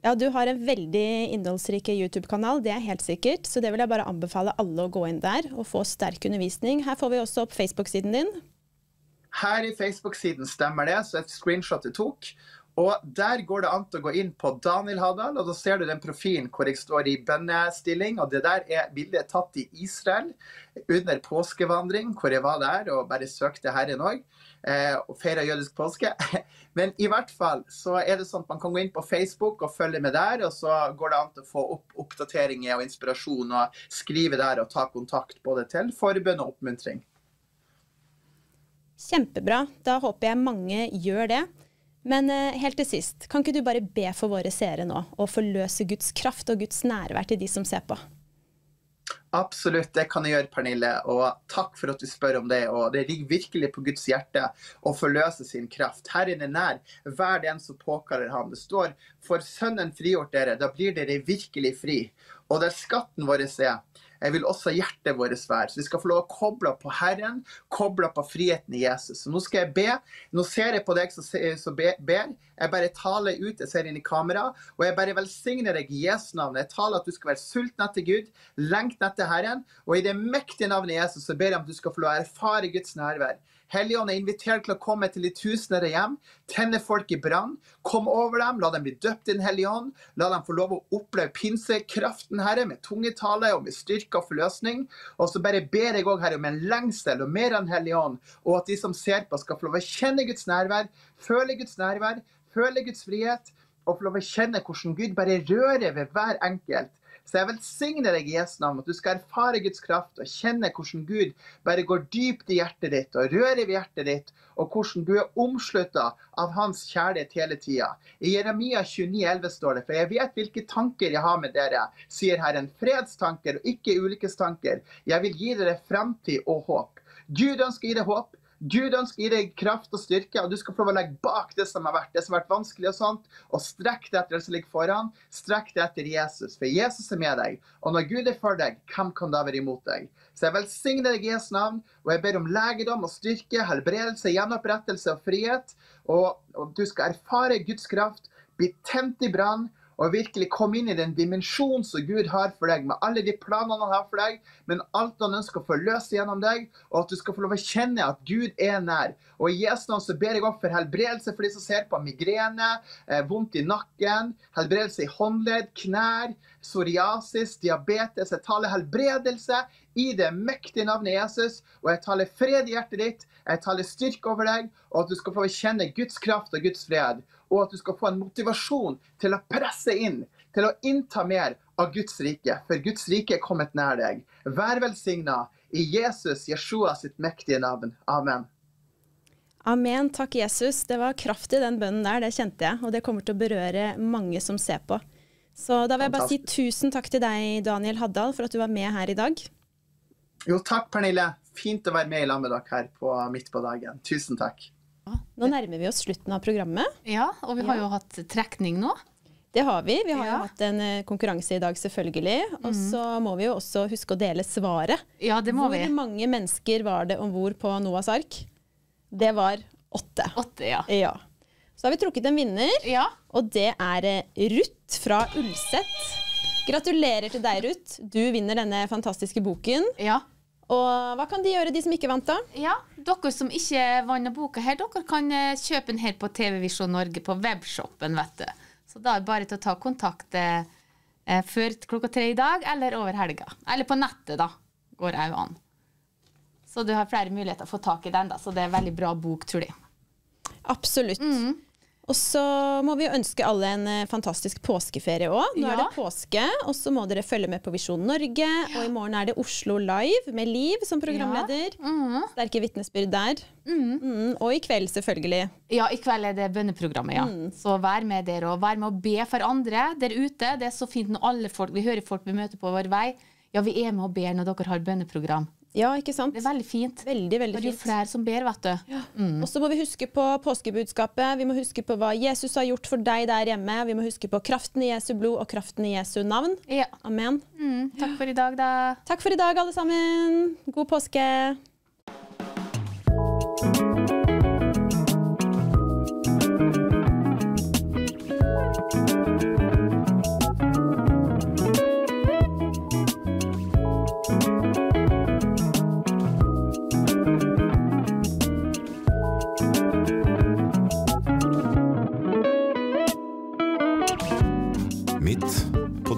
Ja, du har en veldig innholdsrik YouTube-kanal, det er helt sikkert. Så det vil jeg bare anbefale alle å gå inn der og få sterk undervisning. Her får vi også opp Facebook-siden din. Her i Facebook-siden stemmer det, så et screenshot du tok. Og der går det an å gå inn på Daniel Hadal, og da ser du den profilen hvor jeg står i bønnestilling. Og det der er bildet tatt i Israel under påskevandring, hvor jeg var der og bare søkte Herren òg. Eh, og feira jødisk påske. Men i hvert fall så er det sånn at man kan gå inn på Facebook og følge med der. Og så går det an å få opp oppdateringer og inspirasjon og skrive der og ta kontakt både til forbønn og oppmuntring. Kjempebra. Da håper jeg mange gjør det. Men eh, helt til sist, kan ikke du bare be for våre seere nå, og forløse Guds kraft og Guds nærvær til de som ser på? Absolutt, det kan jeg gjøre, Pernille. Og takk for at du spør om det. Og det ligger virkelig på Guds hjerte å forløse sin kraft. Herren er nær hver den som påkaller ham. Det står for Sønnen frigjort dere, da blir dere virkelig fri. Og der skatten vår er, jeg vil også hjertet vårt være. Så vi skal få lov å koble på Herren, koble på friheten i Jesus. Så nå skal jeg be. Nå ser jeg på deg som ber. Jeg bare taler ut, jeg ser inn i kamera, og jeg bare velsigner deg i Jesu navn. Jeg taler at du skal være sulten etter Gud, lengt etter Herren, og i det mektige navnet Jesus så ber jeg om at du skal få lov å erfare Guds nærvær. Helligånd er invitert til å komme til de tusener hjem, tenne folk i brann. Kom over dem, la dem bli døpt i Den hellige ånd. La dem få lov å oppleve pinsekraften, Herre, med tungetale og med styrke og forløsning. Og så bare ber jeg òg, Herre, om en lengsel og mer enn Hellig ånd, og at de som ser på, skal få lov å kjenne Guds nærvær, føle Guds nærvær, føle Guds frihet, og få lov å kjenne hvordan Gud bare rører ved hver enkelt. Så jeg velsigner deg i Jesu navn, at du skal erfare Guds kraft og kjenne hvordan Gud bare går dypt i hjertet ditt og rører ved hjertet ditt, og hvordan du er omslutta av Hans kjærlighet hele tida. I Jeremia 29,11 står det, for jeg vet hvilke tanker jeg har med dere, sier Herren, fredstanker og ikke ulykkestanker. Jeg vil gi dere framtid og håp. Gud ønsker å gi deg håp. Gud ønsker å gi deg kraft og styrke, og du skal få legge bak det som har vært det som har vært vanskelig, og sånt, og strekk deg etter det som ligger foran. Strekk deg etter Jesus, for Jesus er med deg. Og når Gud er for deg, hvem kan da være imot deg? Så jeg velsigner deg i Jesu navn, og jeg ber om legedom og styrke, helbredelse, gjenopprettelse og frihet. Og, og du skal erfare Guds kraft, bli tent i brann og virkelig komme inn i den dimensjonen som Gud har for deg, med alle de planene han har for deg, men alt han ønsker å forløse gjennom deg, og at du skal få lov å kjenne at Gud er nær. Og i Jesu navn så ber jeg også for helbredelse for de som ser på migrene, eh, vondt i nakken, helbredelse i håndledd, knær, psoriasis, diabetes. Jeg taler helbredelse i det mektige navnet Jesus, og jeg taler fred i hjertet ditt. Jeg taler styrke over deg, og at du skal få kjenne Guds kraft og Guds fred og at du skal få en motivasjon til å presse inn, til å innta mer av Guds rike. For Guds rike er kommet nær deg. Vær velsigna i Jesus, Jeshua sitt mektige navn. Amen. Amen. Takk, Jesus. Det var kraft i den bønnen der, det kjente jeg. Og det kommer til å berøre mange som ser på. Så da vil jeg bare si tusen takk til deg, Daniel Haddal, for at du var med her i dag. Jo, takk, Pernille. Fint å være med i lag med dere her på midt på dagen. Tusen takk. Nå nærmer vi oss slutten av programmet. Ja, og vi har jo hatt trekning nå. Det har vi. Vi har Ja. jo hatt en eh, konkurranse i dag, selvfølgelig. Og så må vi jo også huske å dele svaret. Ja, det må Hvor vi. mange mennesker var det om bord på Noahs ark? Det var åtte. Åtte, ja. Ja. Så har vi trukket en vinner, Ja, og det er eh, Ruth fra Ulset. Gratulerer til deg, Ruth. Du vinner denne fantastiske boken. ja. Og hva kan de gjøre, de som ikke vant, da? Ja, dere som ikke vant boka her, dere kan eh, kjøpe den her på TV Visjon Norge på webshoppen, vet du. Så da er det bare til å ta kontakt eh, eh, før klokka tre i dag, eller over helga. Eller på nettet, da. Går òg an. Så du har flere muligheter å få tak i den, da. Så det er en veldig bra bok, tror jeg. Absolutt. Mm. Og så må vi ønske alle en eh, fantastisk påskeferie òg. Nå er det påske, og så må dere følge med på Visjon Norge. Og i morgen er det Oslo Live med Liv som programleder. Mm. Sterke vitnesbyrd der. Mm, og i kveld, selvfølgelig. Ja, i kveld er det bønneprogrammet, ja. Så vær med der, og vær med å be for andre der ute. Det er så fint når alle folk, vi hører folk vi møter på vår vei. Ja, vi er med og ber når dere har bønneprogram. Ja, ikke sant? Det er veldig fint. Veldig, veldig fint. det er jo flere som ber, vet du. Og så må vi huske på påskebudskapet. Vi må huske på hva Jesus har gjort for deg der hjemme. Vi må huske på kraften i Jesu blod og kraften i Jesu navn. Ja. Amen. Mm, takk for i dag, da. Takk for i dag, alle sammen. God påske.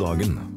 Dagen.